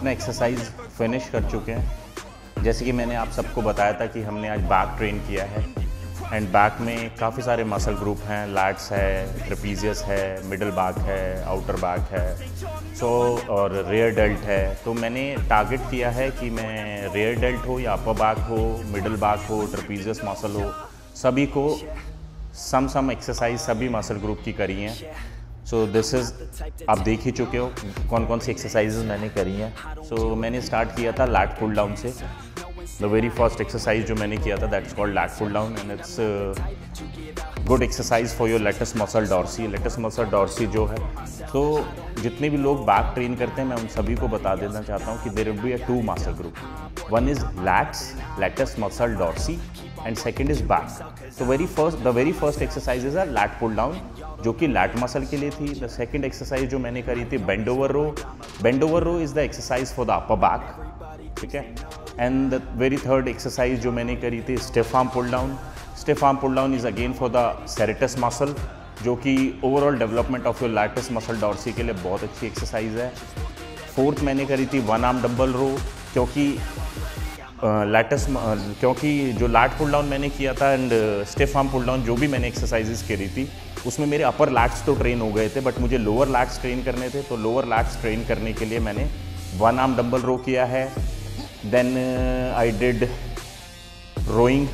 अपना exercise finish कर चुके हैं। जैसे कि मैंने आप सबको बताया था कि हमने आज बैक ट्रेन किया है। एंड बैक में काफ़ी सारे मसल ग्रुप हैं। लैट्स है ट्रेपीजियस है मिडल बैक है आउटर बैक है। सो और रेयर डेल्ट है। तो मैंने टारगेट किया है कि मैं रेयर डेल्ट हो या अपर बैक हो मिडल बैक हो ट्रेपीजियस मसल हो, सभी को सम सम एक्सरसाइज सभी मसल ग्रुप की करी हैं। सो दिस इज़ आप देख ही चुके हो कौन कौन सी एक्सरसाइजेज मैंने करी हैं। सो so, मैंने स्टार्ट किया था लैट पुल डाउन से। द वेरी फ़र्स्ट एक्सरसाइज जो मैंने किया था that's called lat pull down and it's good exercise for your latest muscle dorsi latest muscle dorsi जो है। तो जितने भी लोग बैक ट्रेन करते हैं मैं उन सभी को बता देना चाहता हूँ कि there be a two muscle group one is lats latest muscle dorsi and second is back तो very first the very first exercise is a lat pull down जो कि लैट मसल के लिए थी। द सेकेंड एक्सरसाइज जो मैंने करी थी bend over row bend over row is the exercise for the upper back ठीक है? And the very third exercise जो मैंने करी थी stiff arm pull down stiff arm pull down is again for the serratus muscle जो कि overall development of your lats muscle dorsi के लिए बहुत अच्छी एक्सरसाइज है। फोर्थ मैंने करी थी वन आर्म डबल रो क्योंकि लैटस क्योंकि जो लैट पुल डाउन मैंने किया था and stiff arm pull down जो भी मैंने एक्सरसाइजेस करी थी, उसमें मेरे अपर लैट्स तो ट्रेन हो गए थे बट मुझे लोअर लैट्स ट्रेन करने थे तो लोअर लैट्स ट्रेन करने के लिए मैंने वन आर्म डंबल रो किया है. Then I did rowing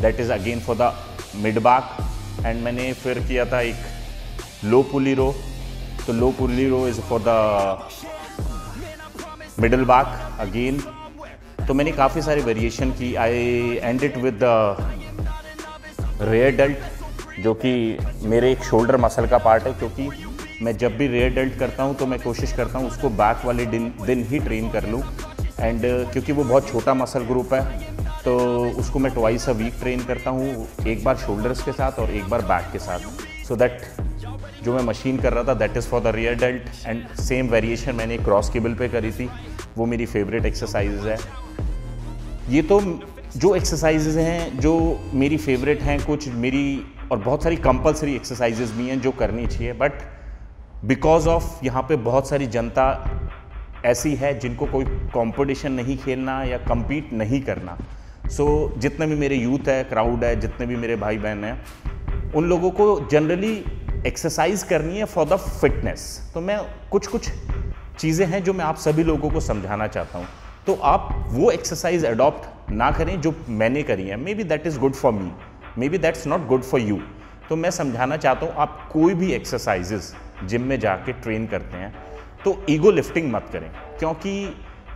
that is again for the mid back and मैंने फिर किया था एक लो पुली रो तो low pulley row is for the middle back again तो मैंने काफ़ी सारी वेरिएशन की। I end it with rear delt जो कि मेरे एक शोल्डर मसल का पार्ट है, क्योंकि मैं जब भी रेयर डेल्ट करता हूँ तो मैं कोशिश करता हूँ उसको बैक वाले दिन दिन ही ट्रेन कर लूँ। एंड क्योंकि वो बहुत छोटा मसल ग्रुप है तो उसको मैं ट्वाइस अ वीक ट्रेन करता हूँ, एक बार शोल्डर्स के साथ और एक बार बैक के साथ। सो so दैट जो मैं मशीन कर रहा था that is for the rear delt and same variation मैंने क्रॉस केबल पे करी थी। वो मेरी फेवरेट एक्सरसाइज है। ये तो जो एक्सरसाइजेज हैं जो मेरी फेवरेट हैं कुछ मेरी और बहुत सारी कंपलसरी एक्सरसाइजेज भी हैं जो करनी चाहिए बट बिकॉज़ ऑफ़ यहाँ पे बहुत सारी जनता ऐसी है जिनको कोई कंपटीशन नहीं खेलना या compete नहीं करना। सो so, जितने भी मेरे यूथ है क्राउड है जितने भी मेरे भाई बहन हैं उन लोगों को जनरली एक्सरसाइज करनी है फॉर द फिटनेस तो मैं कुछ कुछ चीज़ें हैं जो मैं आप सभी लोगों को समझाना चाहता हूँ। तो आप वो एक्सरसाइज अडॉप्ट ना करें जो मैंने करी है। Maybe that is good for me maybe that's not good for you तो मैं समझाना चाहता हूँ आप कोई भी एक्सरसाइजेस जिम में जाके ट्रेन करते हैं तो ईगो लिफ्टिंग मत करें। क्योंकि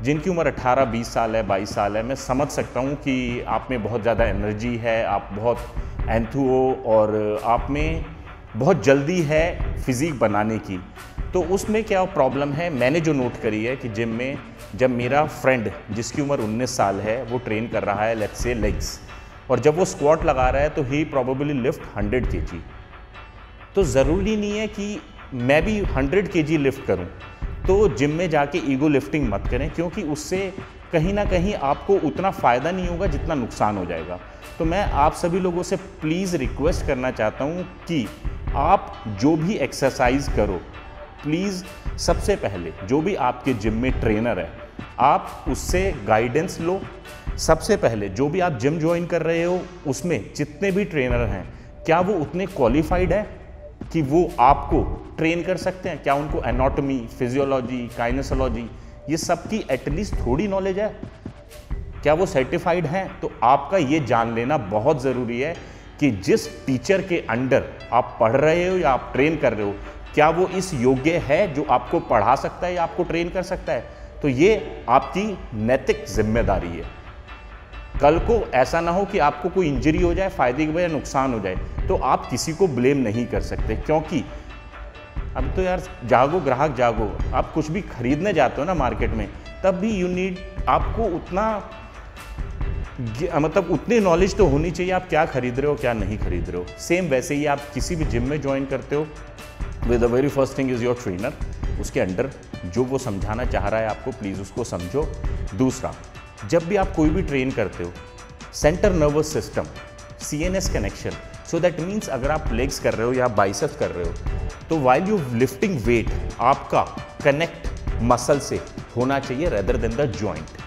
जिनकी उम्र 18, 20 साल है 22 साल है मैं समझ सकता हूँ कि आप में बहुत ज़्यादा एनर्जी है आप बहुत एंथू हो और आप में बहुत जल्दी है फिज़िक बनाने की। तो उसमें क्या प्रॉब्लम है? मैंने जो नोट करी है कि जिम में जब मेरा फ्रेंड जिसकी उम्र 19 साल है, वो ट्रेन कर रहा है लेट्स से लेग्स और जब वो स्क्वाट लगा रहा है तो ही प्रॉबेबली लिफ्ट 100 के तो ज़रूरी नहीं है कि मैं भी 100 के लिफ्ट करूँ। तो जिम में जाके ईगो लिफ्टिंग मत करें, क्योंकि उससे कहीं ना कहीं आपको उतना फ़ायदा नहीं होगा जितना नुकसान हो जाएगा। तो मैं आप सभी लोगों से प्लीज़ रिक्वेस्ट करना चाहता हूँ कि आप जो भी एक्सरसाइज करो प्लीज़ सबसे पहले जो भी आपके जिम में ट्रेनर है, आप उससे गाइडेंस लो। सबसे पहले जो भी आप जिम ज्वाइन कर रहे हो, उसमें जितने भी ट्रेनर हैं, क्या वो उतने क्वालिफाइड है कि वो आपको ट्रेन कर सकते हैं? क्या उनको एनाटॉमी फिजियोलॉजी काइनेसोलॉजी ये सब की एटलीस्ट थोड़ी नॉलेज है? क्या वो सर्टिफाइड हैं? तो आपका ये जान लेना बहुत ज़रूरी है कि जिस टीचर के अंडर आप पढ़ रहे हो या आप ट्रेन कर रहे हो क्या वो इस योग्य है जो आपको पढ़ा सकता है या आपको ट्रेन कर सकता है? तो ये आपकी नैतिक ज़िम्मेदारी है। कल को ऐसा ना हो कि आपको कोई इंजरी हो जाए, फ़ायदे की वजह नुकसान हो जाए तो आप किसी को ब्लेम नहीं कर सकते। क्योंकि अब तो यार जागो, ग्राहक जागो। आप कुछ भी खरीदने जाते हो ना मार्केट में, तब भी यू नीड आपको उतना मतलब उतनी नॉलेज तो होनी चाहिए, आप क्या खरीद रहे हो, क्या नहीं खरीद रहे हो। सेम वैसे ही आप किसी भी जिम में ज्वाइन करते हो the very first thing is your trainer उसके अंडर जो वो समझाना चाह रहा है आपको प्लीज़ उसको समझो। दूसरा, जब भी आप कोई भी ट्रेन करते हो centre nervous system C N S connection so that means अगर आप लेग्स कर रहे हो या बाइसेप कर रहे हो तो वाइल यू लिफ्टिंग वेट आपका कनेक्ट मसल से होना चाहिए रेदर देन द जॉइंट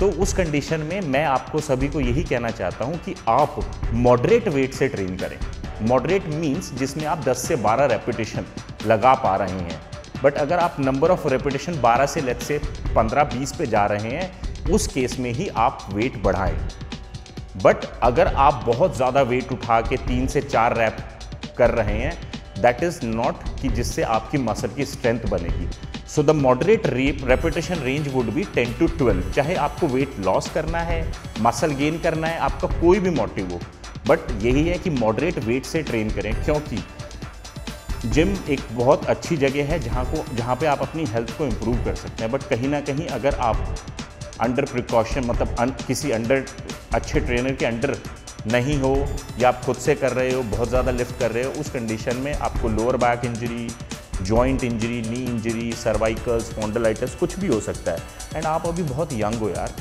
तो उस कंडीशन में मैं आपको सभी को यही कहना चाहता हूँ कि आप मॉडरेट वेट से ट्रेन करें। मॉडरेट मीन्स जिसमें आप 10 से 12 रेपिटेशन लगा पा रहे हैं। बट अगर आप नंबर ऑफ़ रेपिटेशन 12 से लेट से 15-20 पे जा रहे हैं, उस केस में ही आप वेट बढ़ाएँ। बट अगर आप बहुत ज़्यादा वेट उठा के तीन से चार रैप कर रहे हैं दैट इज़ नॉट कि जिससे आपकी मसल की स्ट्रेंथ बनेगी। So the moderate repetition range would be 10 to 12 चाहे आपको वेट लॉस करना है मसल गेन करना है, आपका कोई भी मोटिव हो बट यही है कि मॉडरेट वेट से ट्रेन करें क्योंकि जिम एक बहुत अच्छी जगह है जहाँ को जहाँ पे आप अपनी हेल्थ को इम्प्रूव कर सकते हैं। बट कहीं ना कहीं अगर आप अंडर प्रिकॉशन मतलब अन, किसी अंडर अच्छे ट्रेनर के अंडर नहीं हो या आप खुद से कर रहे हो बहुत ज़्यादा लिफ्ट कर रहे हो उस कंडीशन में आपको lower back injury joint injury knee injury cervical spondylitis कुछ भी हो सकता है। एंड आप अभी बहुत यंग हो यार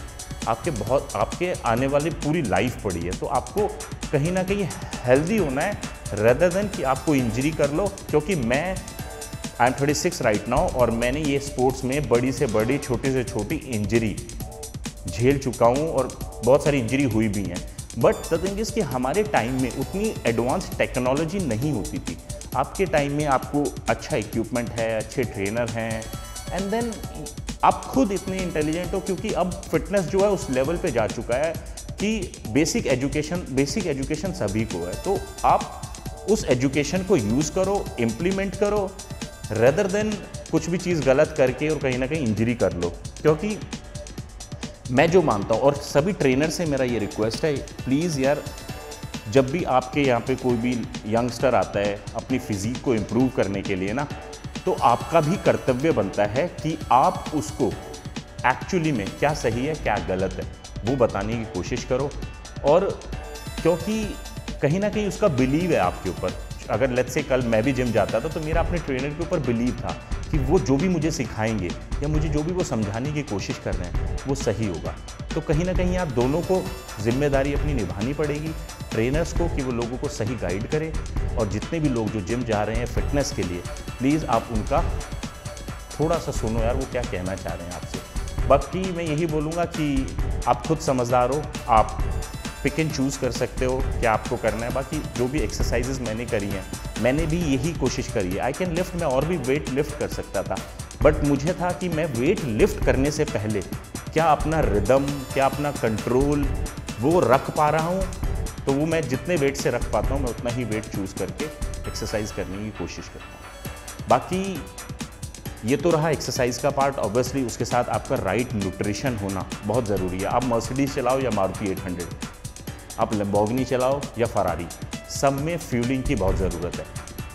आपके बहुत, आपके आने वाली पूरी लाइफ पड़ी है। तो आपको कहीं ना कहीं हेल्दी होना है रेदर देन कि आपको इंजरी कर लो, क्योंकि मैं I am thirty six right now और मैंने ये स्पोर्ट्स में बड़ी से बड़ी, छोटी से छोटी इंजरी झेल चुका हूँ और बहुत सारी इंजरी हुई भी हैं। बट द थिंग इज़ कि हमारे टाइम में उतनी एडवांस टेक्नोलॉजी नहीं होती थी। आपके टाइम में आपको अच्छा इक्विपमेंट है, अच्छे ट्रेनर हैं एंड देन आप खुद इतने इंटेलिजेंट हो क्योंकि अब फिटनेस जो है उस लेवल पे जा चुका है कि बेसिक एजुकेशन बेसिक एजुकेशन सभी को है। तो आप उस एजुकेशन को यूज़ करो इम्प्लीमेंट करो रेदर देन कुछ भी चीज़ गलत करके और कहीं ना कहीं इंजरी कर लो। क्योंकि मैं जो मानता हूँ और सभी ट्रेनर से मेरा ये रिक्वेस्ट है प्लीज़ यार, जब भी आपके यहाँ पे कोई भी यंगस्टर आता है अपनी फिज़ीक को इम्प्रूव करने के लिए ना तो आपका भी कर्तव्य बनता है कि आप उसको एक्चुअली में क्या सही है, क्या गलत है, वो बताने की कोशिश करो। और क्योंकि कहीं ना कहीं उसका बिलीव है आपके ऊपर। अगर लेट्स से कल मैं भी जिम जाता था तो मेरा अपने ट्रेनर के ऊपर बिलीव था कि वो जो भी मुझे सिखाएँगे या मुझे जो भी वो समझाने की कोशिश कर रहे हैं, वो सही होगा। तो कहीं ना कहीं आप दोनों को ज़िम्मेदारी अपनी निभानी पड़ेगी। ट्रेनर्स को कि वो लोगों को सही गाइड करें और जितने भी लोग जो जिम जा रहे हैं फिटनेस के लिए, प्लीज़ आप उनका थोड़ा सा सुनो यार, वो क्या कहना चाह रहे हैं आपसे। बाकी मैं यही बोलूँगा कि आप खुद समझदार हो, आप पिक एंड चूज़ कर सकते हो क्या आपको करना है। बाकी जो भी एक्सरसाइजेज मैंने करी हैं, मैंने भी यही कोशिश करी है। आई कैन लिफ्ट मैं और भी वेट लिफ्ट कर सकता था। बट मुझे था कि मैं वेट लिफ्ट करने से पहले क्या अपना रिदम क्या अपना कंट्रोल वो रख पा रहा हूँ तो वो मैं जितने वेट से रख पाता हूँ, मैं उतना ही वेट चूज़ करके एक्सरसाइज करने की कोशिश करता हूँ। बाकी ये तो रहा एक्सरसाइज का पार्ट ऑब्वियसली उसके साथ आपका राइट न्यूट्रिशन होना बहुत ज़रूरी है। आप मर्सिडीज चलाओ या मारुति 800 आप लम्बोगनी चलाओ या फरारी सब में फ्यूलिंग की बहुत ज़रूरत है।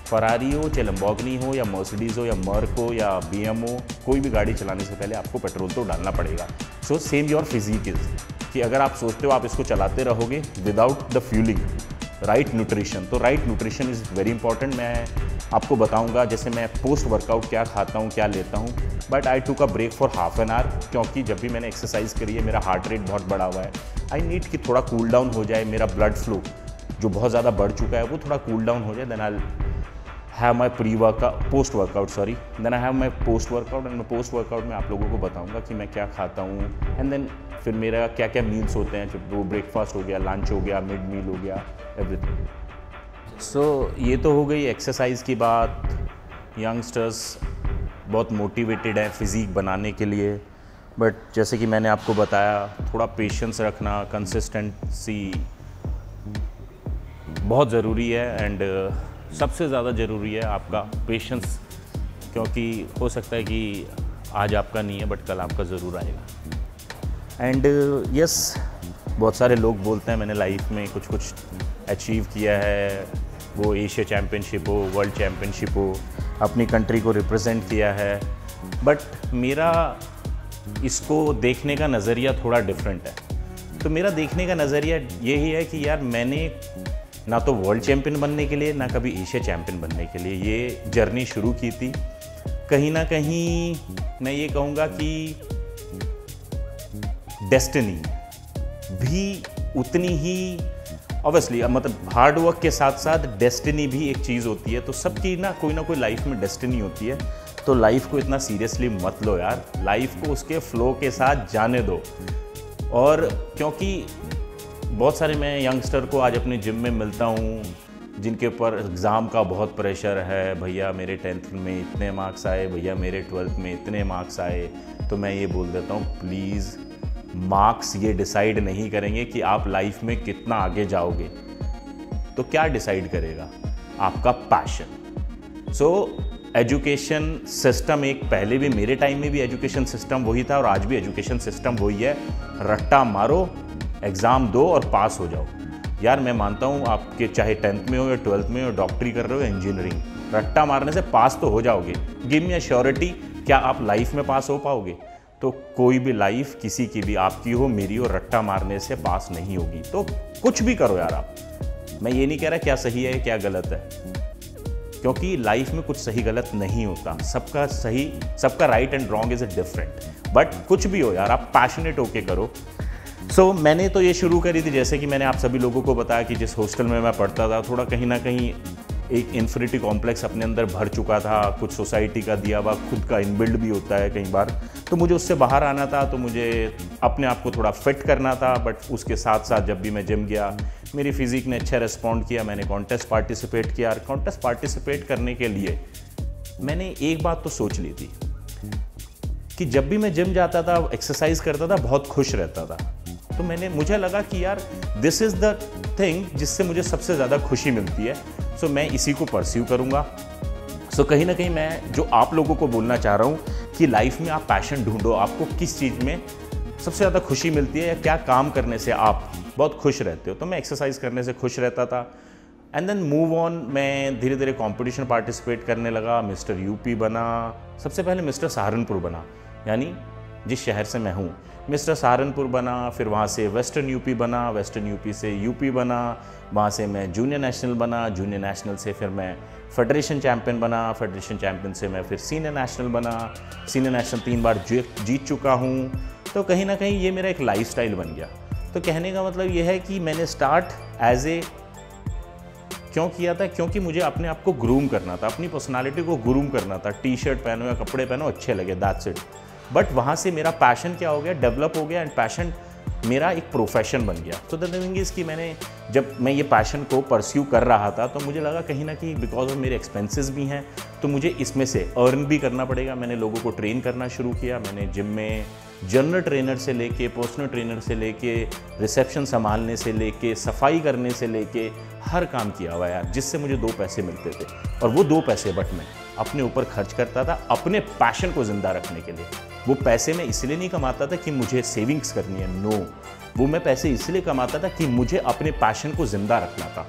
फरारी हो चाहे लम्बोगनी हो या मर्सिडीज़ हो या मर्क हो या बी हो कोई भी गाड़ी चलाने से पहले आपको पेट्रोल तो डालना पड़ेगा। So same your physique is कि अगर आप सोचते हो आप इसको चलाते रहोगे without the fuelling right nutrition तो right nutrition is very important मैं आपको बताऊँगा जैसे मैं पोस्ट वर्कआउट क्या खाता हूँ, क्या लेता हूँ बट आई टू का break for half an hour क्योंकि जब भी मैंने एक्सरसाइज करी है, मेरा हार्ट रेट बहुत बढ़ा हुआ है। आई नीड कि थोड़ा कूल cool डाउन हो जाए, मेरा ब्लड फ्लो जो बहुत ज़्यादा बढ़ चुका है, वो थोड़ा कूल cool डाउन हो जाए then I have my pre workout post workout sorry then I have my post workout and post workout में आप लोगों को बताऊँगा कि मैं क्या खाता हूँ. एंड देन फिर मेरा क्या क्या मील्स होते हैं वो ब्रेकफास्ट हो गया लंच हो गया मिड मील हो गया एवरीथिंग सो so, ये तो हो गई एक्सरसाइज की बात. यंगस्टर्स बहुत मोटिवेटेड हैं फिज़ीक बनाने के लिए. बट जैसे कि मैंने आपको बताया थोड़ा पेशेंस रखना कंसिस्टेंसी बहुत ज़रूरी है. एंड सबसे ज़्यादा ज़रूरी है आपका पेशेंस क्योंकि हो सकता है कि आज आपका नहीं है बट कल आपका ज़रूर आएगा। एंड यस uh, बहुत सारे लोग बोलते हैं मैंने लाइफ में कुछ कुछ अचीव किया है। वो एशिया चैम्पियनशिप हो वर्ल्ड चैम्पियनशिप हो अपनी कंट्री को रिप्रेजेंट किया है। बट मेरा इसको देखने का नज़रिया थोड़ा डिफरेंट है। तो मेरा देखने का नज़रिया यही है कि यार मैंने ना तो वर्ल्ड चैम्पियन बनने के लिए, ना कभी एशिया चैम्पियन बनने के लिए। ये जर्नी शुरू की थी। कहीं ना कहीं मैं ये कहूँगा कि डेस्टिनी भी उतनी ही ऑब्वियसली मतलब हार्ड वर्क के साथ साथ डेस्टिनी भी एक चीज़ होती है। तो सबकी ना, कोई ना कोई लाइफ में डेस्टिनी होती है। तो लाइफ को इतना सीरियसली मत लो यार। लाइफ को उसके फ्लो के साथ जाने दो। और क्योंकि बहुत सारे मैं यंगस्टर को आज अपने जिम में मिलता हूँ, जिनके ऊपर एग्ज़ाम का बहुत प्रेशर है। भैया, मेरे टेंथ में इतने मार्क्स आए, भैया, मेरे ट्वेल्थ में इतने मार्क्स आए। तो मैं ये बोल देता हूँ प्लीज़ मार्क्स ये डिसाइड नहीं करेंगे कि आप लाइफ में कितना आगे जाओगे। तो क्या डिसाइड करेगा? आपका पैशन सो एजुकेशन सिस्टम एक पहले भी, मेरे टाइम में भी एजुकेशन सिस्टम वही था और आज भी एजुकेशन सिस्टम वही है। रट्टा मारो एग्ज़ाम दो और पास हो जाओ। यार, मैं मानता हूँ आपके चाहे टेंथ में हो या ट्वेल्थ में हो, डॉक्टरी कर रहे हो, इंजीनियरिंग, रट्टा मारने से पास तो हो जाओगे। गिव मी श्योरिटी क्या आप लाइफ में पास हो पाओगे? तो कोई भी लाइफ, किसी की भी आपकी हो, मेरी हो, रट्टा मारने से पास नहीं होगी। तो कुछ भी करो यार आप। मैं ये नहीं कह रहा क्या सही है, क्या गलत है। क्योंकि लाइफ में कुछ सही गलत नहीं होता। सबका सही, सबका right and wrong is a different but कुछ भी हो यार, आप पैशनेट होके करो। सो so, मैंने तो ये शुरू करी थी जैसे कि मैंने आप सभी लोगों को बताया कि जिस हॉस्टल में मैं पढ़ता था थोड़ा कहीं ना कहीं एक इन्फिनिटी कॉम्प्लेक्स अपने अंदर भर चुका था कुछ सोसाइटी का दिया हुआ खुद का इनबिल्ड भी होता है कई बार। तो मुझे उससे बाहर आना था तो मुझे अपने आप को थोड़ा फिट करना था बट उसके साथ साथ जब भी मैं जिम गया मेरी फिज़िक ने अच्छा रिस्पॉन्ड किया मैंने कॉन्टेस्ट पार्टिसिपेट किया। और कॉन्टेस्ट पार्टिसिपेट करने के लिए मैंने एक बात तो सोच ली थी कि जब भी मैं जिम जाता था एक्सरसाइज करता था बहुत खुश रहता था। तो मैंने, मुझे लगा कि यार दिस इज़ द थिंग जिससे मुझे सबसे ज़्यादा खुशी मिलती है। सो मैं इसी को परस्यू करूँगा। सो कहीं ना कहीं मैं जो आप लोगों को बोलना चाह रहा हूँ कि लाइफ में आप पैशन ढूंढो, आपको किस चीज़ में सबसे ज़्यादा खुशी मिलती है या क्या काम करने से आप बहुत खुश रहते हो। तो मैं एक्सरसाइज करने से खुश रहता था। एंड देन मूव ऑन मैं धीरे धीरे कंपटीशन पार्टिसिपेट करने लगा। मिस्टर यूपी बना। सबसे पहले मिस्टर सहारनपुर बना। यानी जिस शहर से मैं हूँ। मिस्टर सहारनपुर बना, फिर वहाँ से वेस्टर्न यूपी बना, वेस्टर्न यूपी से यूपी बना, वहाँ से मैं जूनियर नेशनल बना, जूनियर नेशनल से फिर मैं फेडरेशन चैम्पियन बना, फेडरेशन चैम्पियन से मैं फिर सीनियर नेशनल बना, सीनियर नेशनल तीन बार जीत चुका हूँ। तो कहीं ना कहीं ये मेरा एक लाइफ बन गया। तो कहने का मतलब ये है कि मैंने स्टार्ट एज ए क्यों किया था? क्योंकि मुझे अपने आप को ग्रूम करना था, अपनी पर्सनालिटी को ग्रूम करना था। टी शर्ट पहनो या कपड़े पहनो, अच्छे लगे दैट्स इट बट वहाँ से मेरा पैशन क्या हो गया? डेवलप हो गया एंड पैशन मेरा एक प्रोफेशन बन गया। तो द इज़ कि मैंने जब मैं ये पैशन को परस्यू कर रहा था तो मुझे लगा कहीं ना कहीं बिकॉज़ ऑफ़ मेरे एक्सपेंसेस भी हैं तो मुझे इसमें से अर्न भी करना पड़ेगा। मैंने लोगों को ट्रेन करना शुरू किया। मैंने जिम में जनरल ट्रेनर से लेके पर्सनल ट्रेनर से लेके रिसेप्शन संभालने से लेके, सफ़ाई करने से लेके हर काम किया हुआ यार जिससे मुझे दो पैसे मिलते थे। और वो दो पैसे बट मैं अपने ऊपर खर्च करता था अपने पैशन को ज़िंदा रखने के लिए। वो पैसे मैं इसलिए नहीं कमाता था कि मुझे सेविंग्स करनी है नो वो मैं पैसे इसलिए कमाता था कि मुझे अपने पैशन को ज़िंदा रखना था।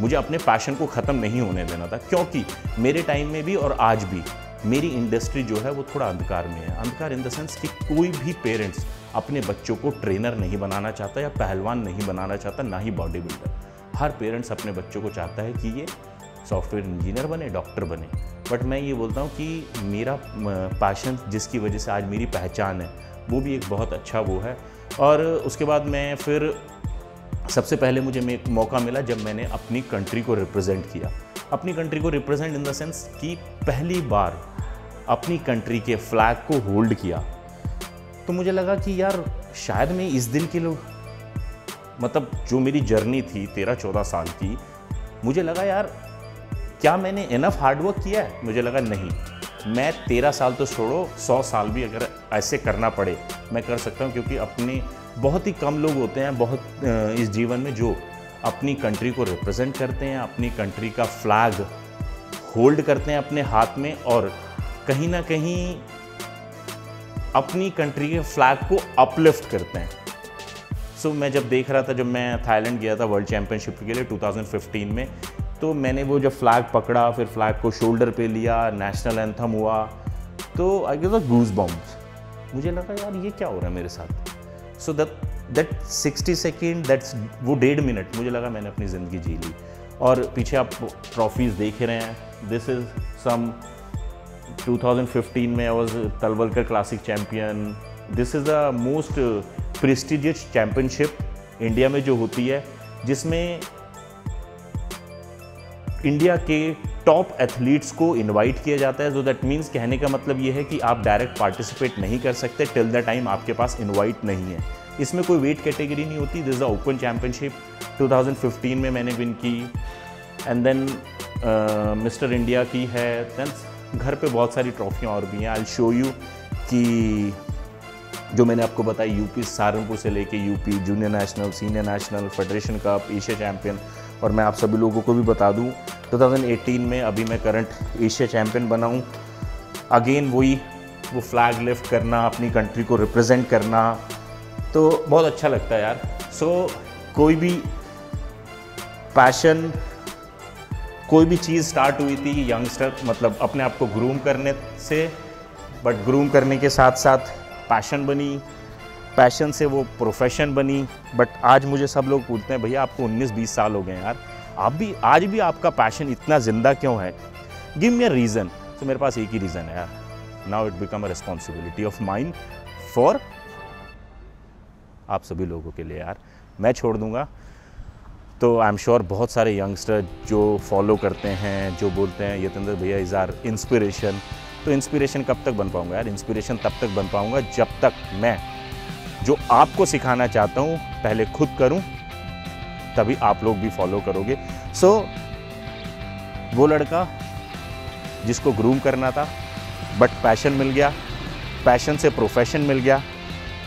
मुझे अपने पैशन को ख़त्म नहीं होने देना था, क्योंकि मेरे टाइम में भी और आज भी मेरी इंडस्ट्री जो है वो थोड़ा अंधकार में है। अंधकार इन द सेंस कि कोई भी पेरेंट्स अपने बच्चों को ट्रेनर नहीं बनाना चाहता या पहलवान नहीं बनाना चाहता, ना ही बॉडी बिल्डर हर पेरेंट्स अपने बच्चों को चाहता है कि ये सॉफ्टवेयर इंजीनियर बने डॉक्टर बने। बट मैं ये बोलता हूँ कि मेरा पैशन जिसकी वजह से आज मेरी पहचान है, वो भी एक बहुत अच्छा वो है। और उसके बाद मैं फिर सबसे पहले मुझे मौका मिला जब मैंने अपनी कंट्री को रिप्रेजेंट किया। अपनी कंट्री को रिप्रेजेंट इन द सेंस कि पहली बार अपनी कंट्री के फ्लैग को होल्ड किया। तो मुझे लगा कि यार, शायद मैं इस दिन के लोग मतलब जो मेरी जर्नी थी तेरह चौदह साल की, मुझे लगा यार क्या मैंने इनफ हार्डवर्क किया है? मुझे लगा नहीं। मैं तेरह साल तो छोड़ो सौ साल भी अगर ऐसे करना पड़े मैं कर सकता हूँ क्योंकि अपने बहुत ही कम लोग होते हैं बहुत इस जीवन में जो अपनी कंट्री को रिप्रेजेंट करते हैं अपनी कंट्री का फ्लैग होल्ड करते हैं अपने हाथ में और कहीं ना कहीं अपनी कंट्री के फ्लैग को अपलिफ्ट करते हैं। सो so, मैं जब देख रहा था जब मैं थाईलैंड गया था वर्ल्ड चैम्पियनशिप के लिए 2015 में तो मैंने वो जब फ्लैग पकड़ा, फिर फ्लैग को शोल्डर पे लिया नेशनल एंथम हुआ तो आई गेट गूज बॉम्ब्स मुझे लगा, यार, ये क्या हो रहा है मेरे साथ? So that that sixty second that's वो डेढ़ मिनट मुझे लगा मैंने अपनी ज़िंदगी जी ली। और पीछे आप ट्रॉफीज़ देख रहे हैं। दिस इज़ सम 2015 में I was Talwalkar classic champion this is the most prestigious championship India में जो होती है, जिसमें इंडिया के टॉप एथलीट्स को इनवाइट किया जाता है। सो दैट मीन्स कहने का मतलब ये है कि आप डायरेक्ट पार्टिसिपेट नहीं कर सकते। टिल द टाइम आपके पास इनवाइट नहीं है। इसमें कोई वेट कैटेगरी नहीं होती। दिस द ओपन चैम्पियनशिप 2015 में मैंने विन की। एंड देन मिस्टर इंडिया की है। देन घर पे बहुत सारी ट्रॉफियाँ और भी हैं। आई शो यू कि जो मैंने आपको बताया यूपी सहारनपुर से लेके UP junior national senior national federation cup Asia champion और मैं आप सभी लोगों को भी बता दूँ 2018 में अभी मैं करंट एशिया चैम्पियन बना हूँ। अगेन वही वो फ्लैग लिफ्ट करना अपनी कंट्री को रिप्रेजेंट करना तो बहुत अच्छा लगता है यार। सो so, कोई भी पैशन कोई भी चीज़ स्टार्ट हुई थी यंगस्टर मतलब अपने आप को ग्रूम करने से बट ग्रूम करने के साथ साथ पैशन बनी पैशन से वो प्रोफेशन बनी। बट आज मुझे सब लोग पूछते हैं, भैया, आपको 19-20 साल हो गए यार। आप भी, आज भी आपका पैशन इतना ज़िंदा क्यों है? गिव मी अ रीज़न तो मेरे पास एक ही रीज़न है यार। Now it become a responsibility of mind for आप सभी लोगों के लिए यार। मैं छोड़ दूँगा। तो आई एम श्योर बहुत सारे यंगस्टर जो फॉलो करते हैं, जो बोलते हैं, यतेंद्र भैया इज़ आर इंस्पिरेशन तो इंस्पिरेशन कब तक बन पाऊँगा यार? इंस्पिरेशन तब तक बन पाऊँगा जब तक मैं जो आपको सिखाना चाहता हूँ पहले खुद करूँ तभी आप लोग भी फॉलो करोगे। सो so, वो लड़का जिसको ग्रूम करना था बट पैशन मिल गया पैशन से प्रोफेशन मिल गया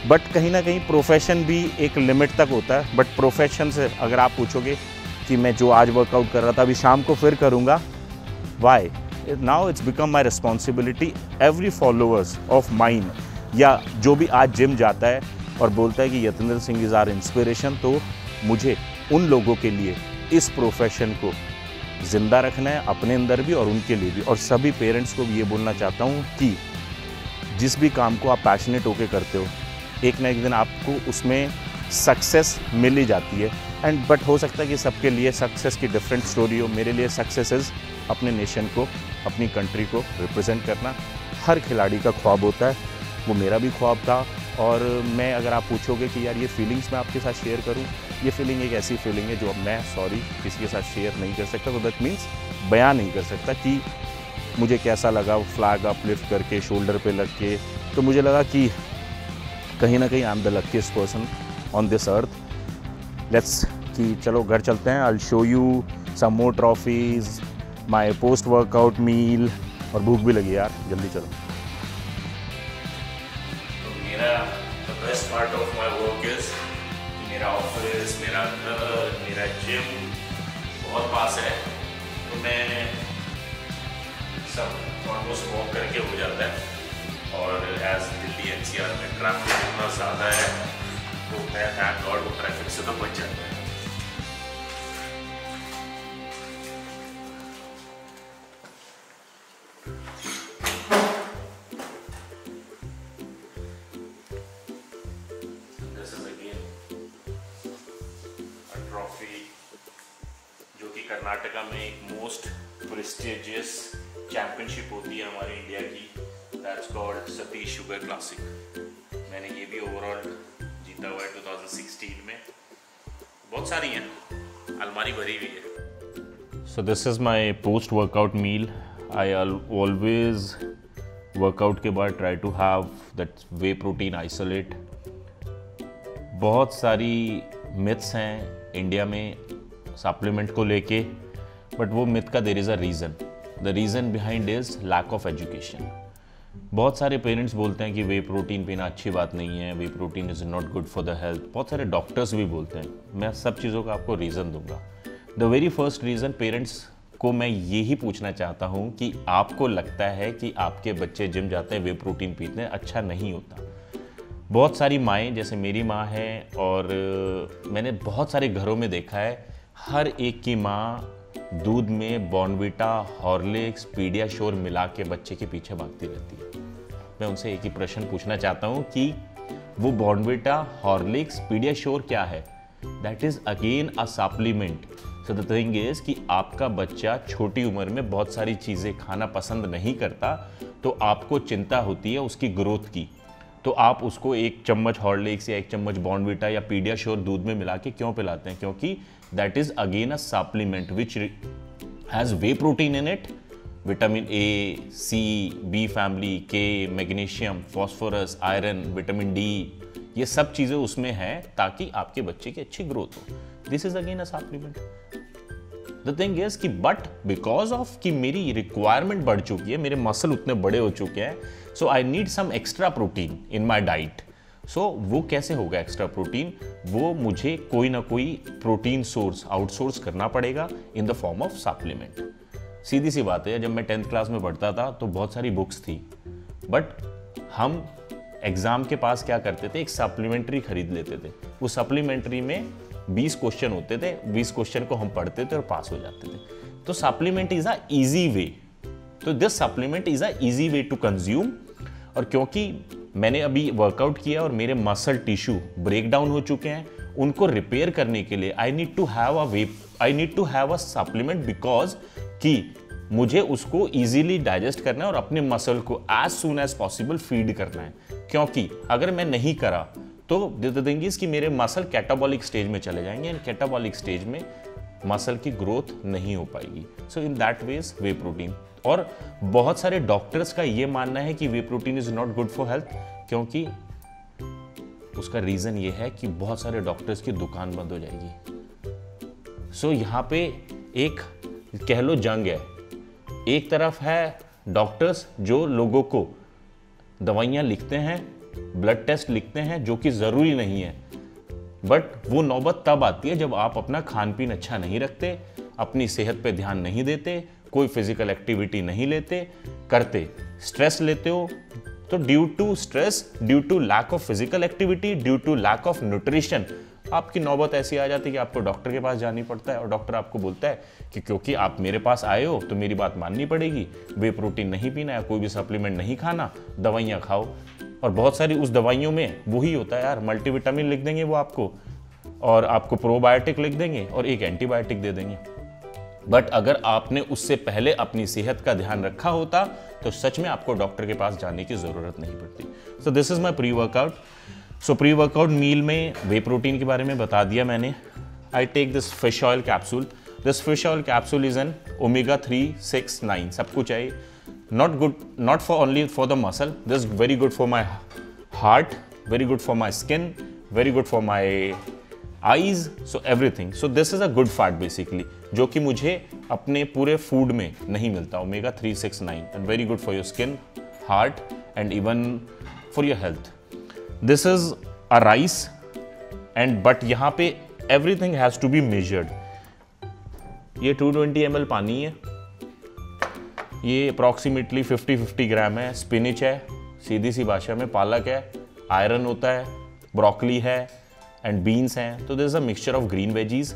बट कहीं ना कहीं प्रोफेशन भी एक लिमिट तक होता है। बट प्रोफेशन से अगर आप पूछोगे कि मैं जो आज वर्कआउट कर रहा था अभी शाम को फिर करूँगा why now it's become my responsibility every followers of mind या जो भी आज जिम जाता है और बोलता है कि Yatendra Singh is our inspiration तो मुझे उन लोगों के लिए, इस प्रोफेशन को ज़िंदा रखना है, अपने अंदर भी और उनके लिए भी। और सभी पेरेंट्स को भी ये बोलना चाहता हूँ कि जिस भी काम को आप पैशनेट होकर करते हो, एक ना एक दिन आपको उसमें सक्सेस मिल ही जाती है। एंड बट हो सकता है कि सबके लिए सक्सेस की डिफरेंट स्टोरी हो। मेरे लिए सक्सेस इज़ अपने नेशन को, अपनी कंट्री को रिप्रेजेंट करना। हर खिलाड़ी का ख्वाब होता है। वो मेरा भी ख्वाब था। और मैं, अगर आप पूछोगे कि यार ये फीलिंग्स मैं आपके साथ शेयर करूँ, ये फीलिंग एक ऐसी फीलिंग है जो अब मैं सॉरी किसी के साथ शेयर नहीं कर सकता। तो दैट मीन्स बयान नहीं कर सकता कि मुझे कैसा लगा फ्लैग अपलिफ्ट करके शोल्डर पे लग के। तो मुझे लगा कि कहीं ना कहीं I am the luckiest person on this earth let's कि चलो, घर चलते हैं। I show you some more trophies my post workout meal और भूख भी लगी यार, जल्दी चलो। मेरा ऑफ़िस, मेरा घर, मेरा जिम बहुत पास है तो मैं सब ऑलमोस्ट वॉक करके हो जाता है। और एज दिल्ली एनसीआर में ट्रैफ़िक इतना ज़्यादा है तो मैं गॉड वो ट्रैफ़िक से तो बच जाता है। सतीश शुगर क्लासिक मैंने ये भी ओवरऑल जीता हुआ है 2016 में। बहुत सारी हैं। अलमारी भरी हुई है। So this is my post workout meal I always workout के बाद try to have that whey protein isolate बहुत सारी मिथ्स हैं इंडिया में सप्लीमेंट को लेके बट वो मिथ का there is a reason the reason behind is lack of education बहुत सारे पेरेंट्स बोलते हैं कि वे प्रोटीन पीना अच्छी बात नहीं है whey protein is not good for the health बहुत सारे डॉक्टर्स भी बोलते हैं। मैं सब चीज़ों का आपको रीज़न दूँगा। The very first reason parents को मैं यही पूछना चाहता हूँ कि आपको लगता है कि आपके बच्चे जिम जाते हैं वे प्रोटीन पीते हैं अच्छा नहीं होता। बहुत सारी माएँ, जैसे मेरी माँ है और मैंने बहुत सारे घरों में देखा है, हर एक की माँ दूध में बॉर्नविटा, हॉर्लिक्स पीडियाशोर मिला के बच्चे के पीछे भागती रहती है। मैं उनसे एक ही प्रश्न पूछना चाहता हूँ कि वो बॉर्नविटा, हॉर्लिक्स पीडियाशोर क्या है? That is again a supplement so the thing is कि आपका बच्चा छोटी उम्र में बहुत सारी चीज़ें खाना पसंद नहीं करता तो आपको चिंता होती है उसकी ग्रोथ की। तो आप उसको एक चम्मच हॉर्लिक्स या एक चम्मच बॉर्नविटा या पीडियाशोर दूध में मिला के क्यों पिलाते हैं? क्योंकि that is, again, a supplement which has whey protein in it vitamin A C B family के magnesium phosphorus iron vitamin D ये सब चीज़ें उसमें हैं ताकि आपके बच्चे की अच्छी ग्रोथ हो। This is again a supplement the thing is कि बट बिकॉज़ ऑफ़ कि मेरी रिक्वायरमेंट बढ़ चुकी है, मेरे मसल उतने बड़े हो चुके हैं so I need some extra protein in my diet so so, वो कैसे होगा एक्स्ट्रा प्रोटीन वो मुझे कोई ना कोई प्रोटीन सोर्स आउटसोर्स करना पड़ेगा in the form of supplement सीधी सी बात है जब मैं टेंथ क्लास में पढ़ता था तो बहुत सारी बुक्स थी। बट हम एग्ज़ाम के पास क्या करते थे? एक सप्लीमेंट्री खरीद लेते थे। वो सप्लीमेंट्री में 20 क्वेश्चन होते थे 20 क्वेश्चन को हम पढ़ते थे और पास हो जाते थे। तो supplement is a easy way तो this supplement is a easy way to consume और क्योंकि मैंने अभी वर्कआउट किया और मेरे मसल टिश्यू ब्रेक डाउन हो चुके हैं। उनको रिपेयर करने के लिए I need to have a whey I need to have a supplement because कि मुझे उसको इजीली डाइजेस्ट करना है और अपने मसल को as soon as possible feed करना है। क्योंकि अगर मैं नहीं करा तो द थिंग इज़ कि मेरे मसल कैटाबॉलिक स्टेज में चले जाएँगे एंड कैटाबॉलिक स्टेज में मसल की ग्रोथ नहीं हो पाएगी। So in that ways whey protein और बहुत सारे डॉक्टर्स का ये मानना है कि whey protein is not good for health क्योंकि उसका रीज़न ये है कि बहुत सारे डॉक्टर्स की दुकान बंद हो जाएगी। सो so, यहाँ पे एक कह लो जंग है। एक तरफ़ है डॉक्टर्स जो लोगों को दवाइयाँ लिखते हैं ब्लड टेस्ट लिखते हैं जो कि ज़रूरी नहीं है। बट वो नौबत तब आती है जब आप अपना खान पीन अच्छा नहीं रखते अपनी सेहत पे ध्यान नहीं देते कोई फ़िज़िकल एक्टिविटी नहीं लेते, करते स्ट्रेस लेते हो तो due to stress due to lack of physical activity due to lack of nutrition आपकी नौबत ऐसी आ जाती है कि आपको डॉक्टर के पास जानी पड़ता है और डॉक्टर आपको बोलता है कि क्योंकि आप मेरे पास आए हो तो मेरी बात माननी पड़ेगी। वे प्रोटीन नहीं पीना या कोई भी सप्लीमेंट नहीं खाना, दवाइयाँ खाओ। और बहुत सारी उस दवाइयों में वही होता है यार मल्टीविटामिन लिख देंगे वो आपको, और आपको प्रोबायोटिक लिख देंगे और एक एंटीबायोटिक दे देंगे। बट अगर आपने उससे पहले अपनी सेहत का ध्यान रखा होता तो सच में आपको डॉक्टर के पास जाने की ज़रूरत नहीं पड़ती। So this is my pre workout so pre workout meal में वे प्रोटीन के बारे में बता दिया मैंने। I take this fish oil capsule this fish oil capsule is an omega three six nine सब कुछ है। Not good, not for only for the muscle. This very good for my heart very good for my skin, very good for my eyes. So everything. So this is a good fat basically. जो कि मुझे अपने पूरे food में नहीं मिलता omega 369 and very good for your skin heart and even for your health this is a rice and but यहाँ पे everything has to be measured ये 220 ट्वेंटी पानी है। ये अप्रॉक्सीमेटली 50-50 ग्राम है। स्पिनिच है, सीधी सी भाषा में पालक है आयरन होता है ब्रोकली है एंड बीन्स हैं। तो this a mixture of green veggies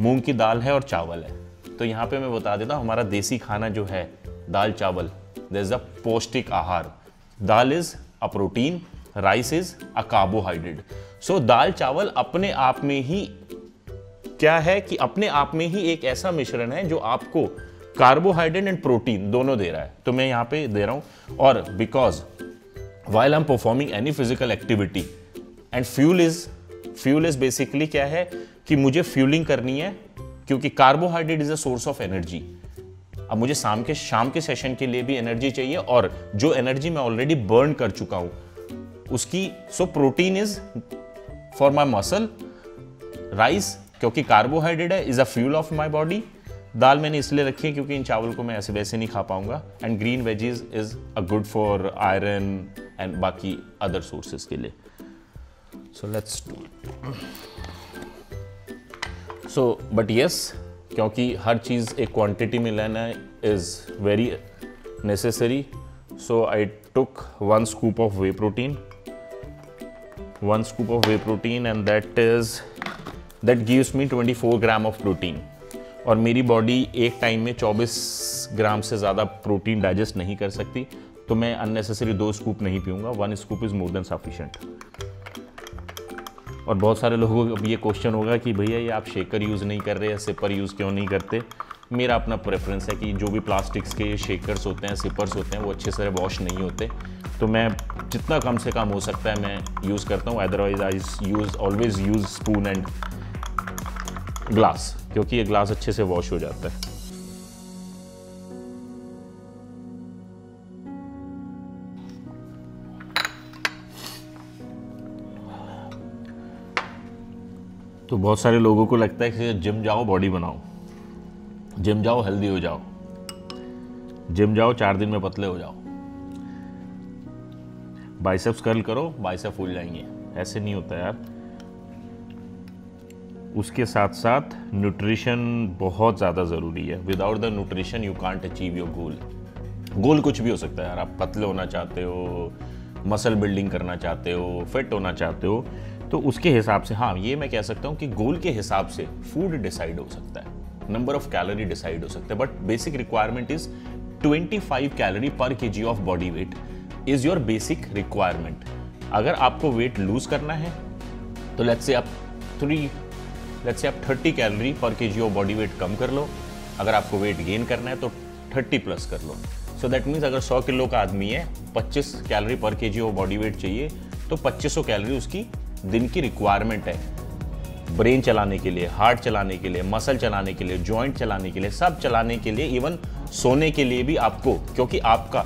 मूंग की दाल है और चावल है। तो यहाँ पे मैं बता देता हूँ, हमारा देसी खाना जो है, दाल चावल दिस इज़ अ पौष्टिक आहार। Dal is a protein rice is a carbohydrate so दाल चावल अपने आप में ही क्या है कि अपने आप में ही एक ऐसा मिश्रण है जो आपको कार्बोहाइड्रेट एंड प्रोटीन दोनों दे रहा है। तो मैं यहाँ पे दे रहा हूँ, और because while I am performing any physical activity and fuel is fuel is basically क्या है कि मुझे फ्यूलिंग करनी है, क्योंकि carbohydrate is a source of energy अब मुझे शाम के शाम के सेशन के लिए भी एनर्जी चाहिए और जो एनर्जी मैं ऑलरेडी बर्न कर चुका हूँ, उसकी so protein is for my muscle rice क्योंकि कार्बोहाइड्रेट है is a fuel of my body दाल मैंने इसलिए रखी है क्योंकि इन चावल को मैं ऐसे वैसे नहीं खा पाऊँगा। And green veggies is a good for iron and बाकी अदर सोर्सेज के लिए। So let's do so but yes क्योंकि हर चीज़ एक क्वांटिटी में लेना is very necessary so I took one scoop of whey protein one scoop of whey protein and that is that gives me 24 gram of protein और मेरी body एक time में 24 ग्राम से ज़्यादा प्रोटीन डाइजेस्ट नहीं कर सकती तो मैं अननेसेसरी दो स्कूप नहीं पीऊँगा. One scoop is more than sufficient और बहुत सारे लोगों को ये क्वेश्चन होगा कि भैया ये आप शेकर यूज़ नहीं कर रहे हैं सिपर यूज़ क्यों नहीं करते? मेरा अपना प्रेफरेंस है कि जो भी प्लास्टिक्स के शेकर्स होते हैं सिपर्स होते हैं, वो अच्छे से वॉश नहीं होते। तो मैं जितना कम से कम हो सकता है मैं यूज़ करता हूँ। Otherwise I use always use spoon and glass क्योंकि ये ग्लास अच्छे से वॉश हो जाता है। तो बहुत सारे लोगों को लगता है कि जिम जाओ बॉडी बनाओ। जिम जाओ हेल्दी हो जाओ। जिम जाओ, चार दिन में पतले हो जाओ। बाइसेप्स कर्ल करो बाइसेप फूल जाएँगे। ऐसे नहीं होता यार। उसके साथ साथ न्यूट्रिशन बहुत ज़्यादा ज़रूरी है। Without the nutrition you can't achieve your goal goal कुछ भी हो सकता है यार। आप पतले होना चाहते हो मसल बिल्डिंग करना चाहते हो फिट होना चाहते हो। तो उसके हिसाब से हाँ ये मैं कह सकता हूँ कि गोल के हिसाब से फ़ूड डिसाइड हो सकता है। नंबर ऑफ़ कैलोरी डिसाइड हो सकता है। But basic requirement is 25 calorie per के of body weight is your basic requirement अगर आपको वेट लूज करना है तो लेट्स से आप थ्री लेट्स से आप 30 कैलोरी पर के जी बॉडी वेट कम कर लो। अगर आपको वेट गेन करना है तो 30 प्लस कर लो। सो दैट मीन्स अगर 100 किलो का आदमी है 25 कैलोरी पर के जी बॉडी वेट चाहिए तो 2500 कैलोरी उसकी दिन की रिक्वायरमेंट है। ब्रेन चलाने के लिए हार्ट चलाने के लिए मसल चलाने के लिए जॉइंट चलाने के लिए, सब चलाने के लिए इवन सोने के लिए भी आपको, क्योंकि आपका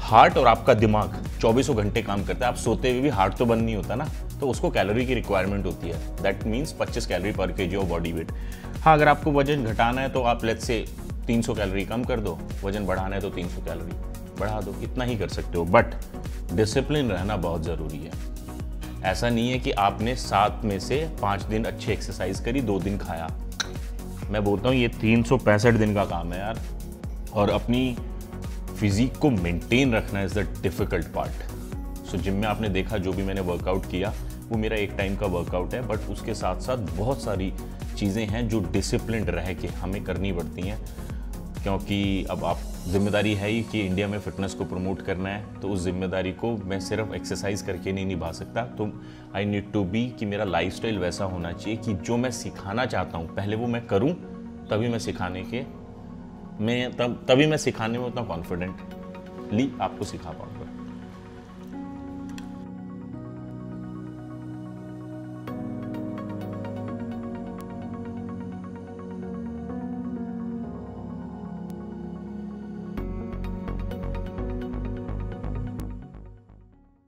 हार्ट और आपका दिमाग चौबीसों घंटे काम करता है। आप सोते हुए भी हार्ट तो बंद नहीं होता ना तो उसको कैलोरी की रिक्वायरमेंट होती है। That means 25 calorie per K ji of body weight हाँ अगर आपको वज़न घटाना है तो आप लेट से 300 कैलोरी कम कर दो। वज़न बढ़ाना है तो 300 कैलोरी बढ़ा दो। इतना ही कर सकते हो। बट डिसिप्लिन रहना बहुत ज़रूरी है। ऐसा नहीं है कि आपने सात में से पाँच दिन अच्छी एक्सरसाइज करी, दो दिन खाया। मैं बोलता हूँ, ये तीन सौ पैंसठ दिन का काम है यार। और अपनी फिजिक को मेंटेन रखना is the difficult part so gym में आपने देखा, जो भी मैंने वर्कआउट किया, वो मेरा एक टाइम का वर्कआउट है बट उसके साथ साथ बहुत सारी चीज़ें हैं जो डिसिप्लिन रह के हमें करनी पड़ती हैं। क्योंकि अब आप ज़िम्मेदारी है ही कि इंडिया में फ़िटनेस को प्रमोट करना है तो उस ज़िम्मेदारी को मैं सिर्फ़ एक्सरसाइज करके नहीं निभा सकता। तो आई नीड टू बी कि मेरा लाइफस्टाइल वैसा होना चाहिए कि जो मैं सिखाना चाहता हूँ, पहले वो मैं करूँ, तभी मैं सिखाने के, मैं तब, तभी मैं सिखाने में उतना कॉन्फिडेंटली आपको सिखा पाऊँगा।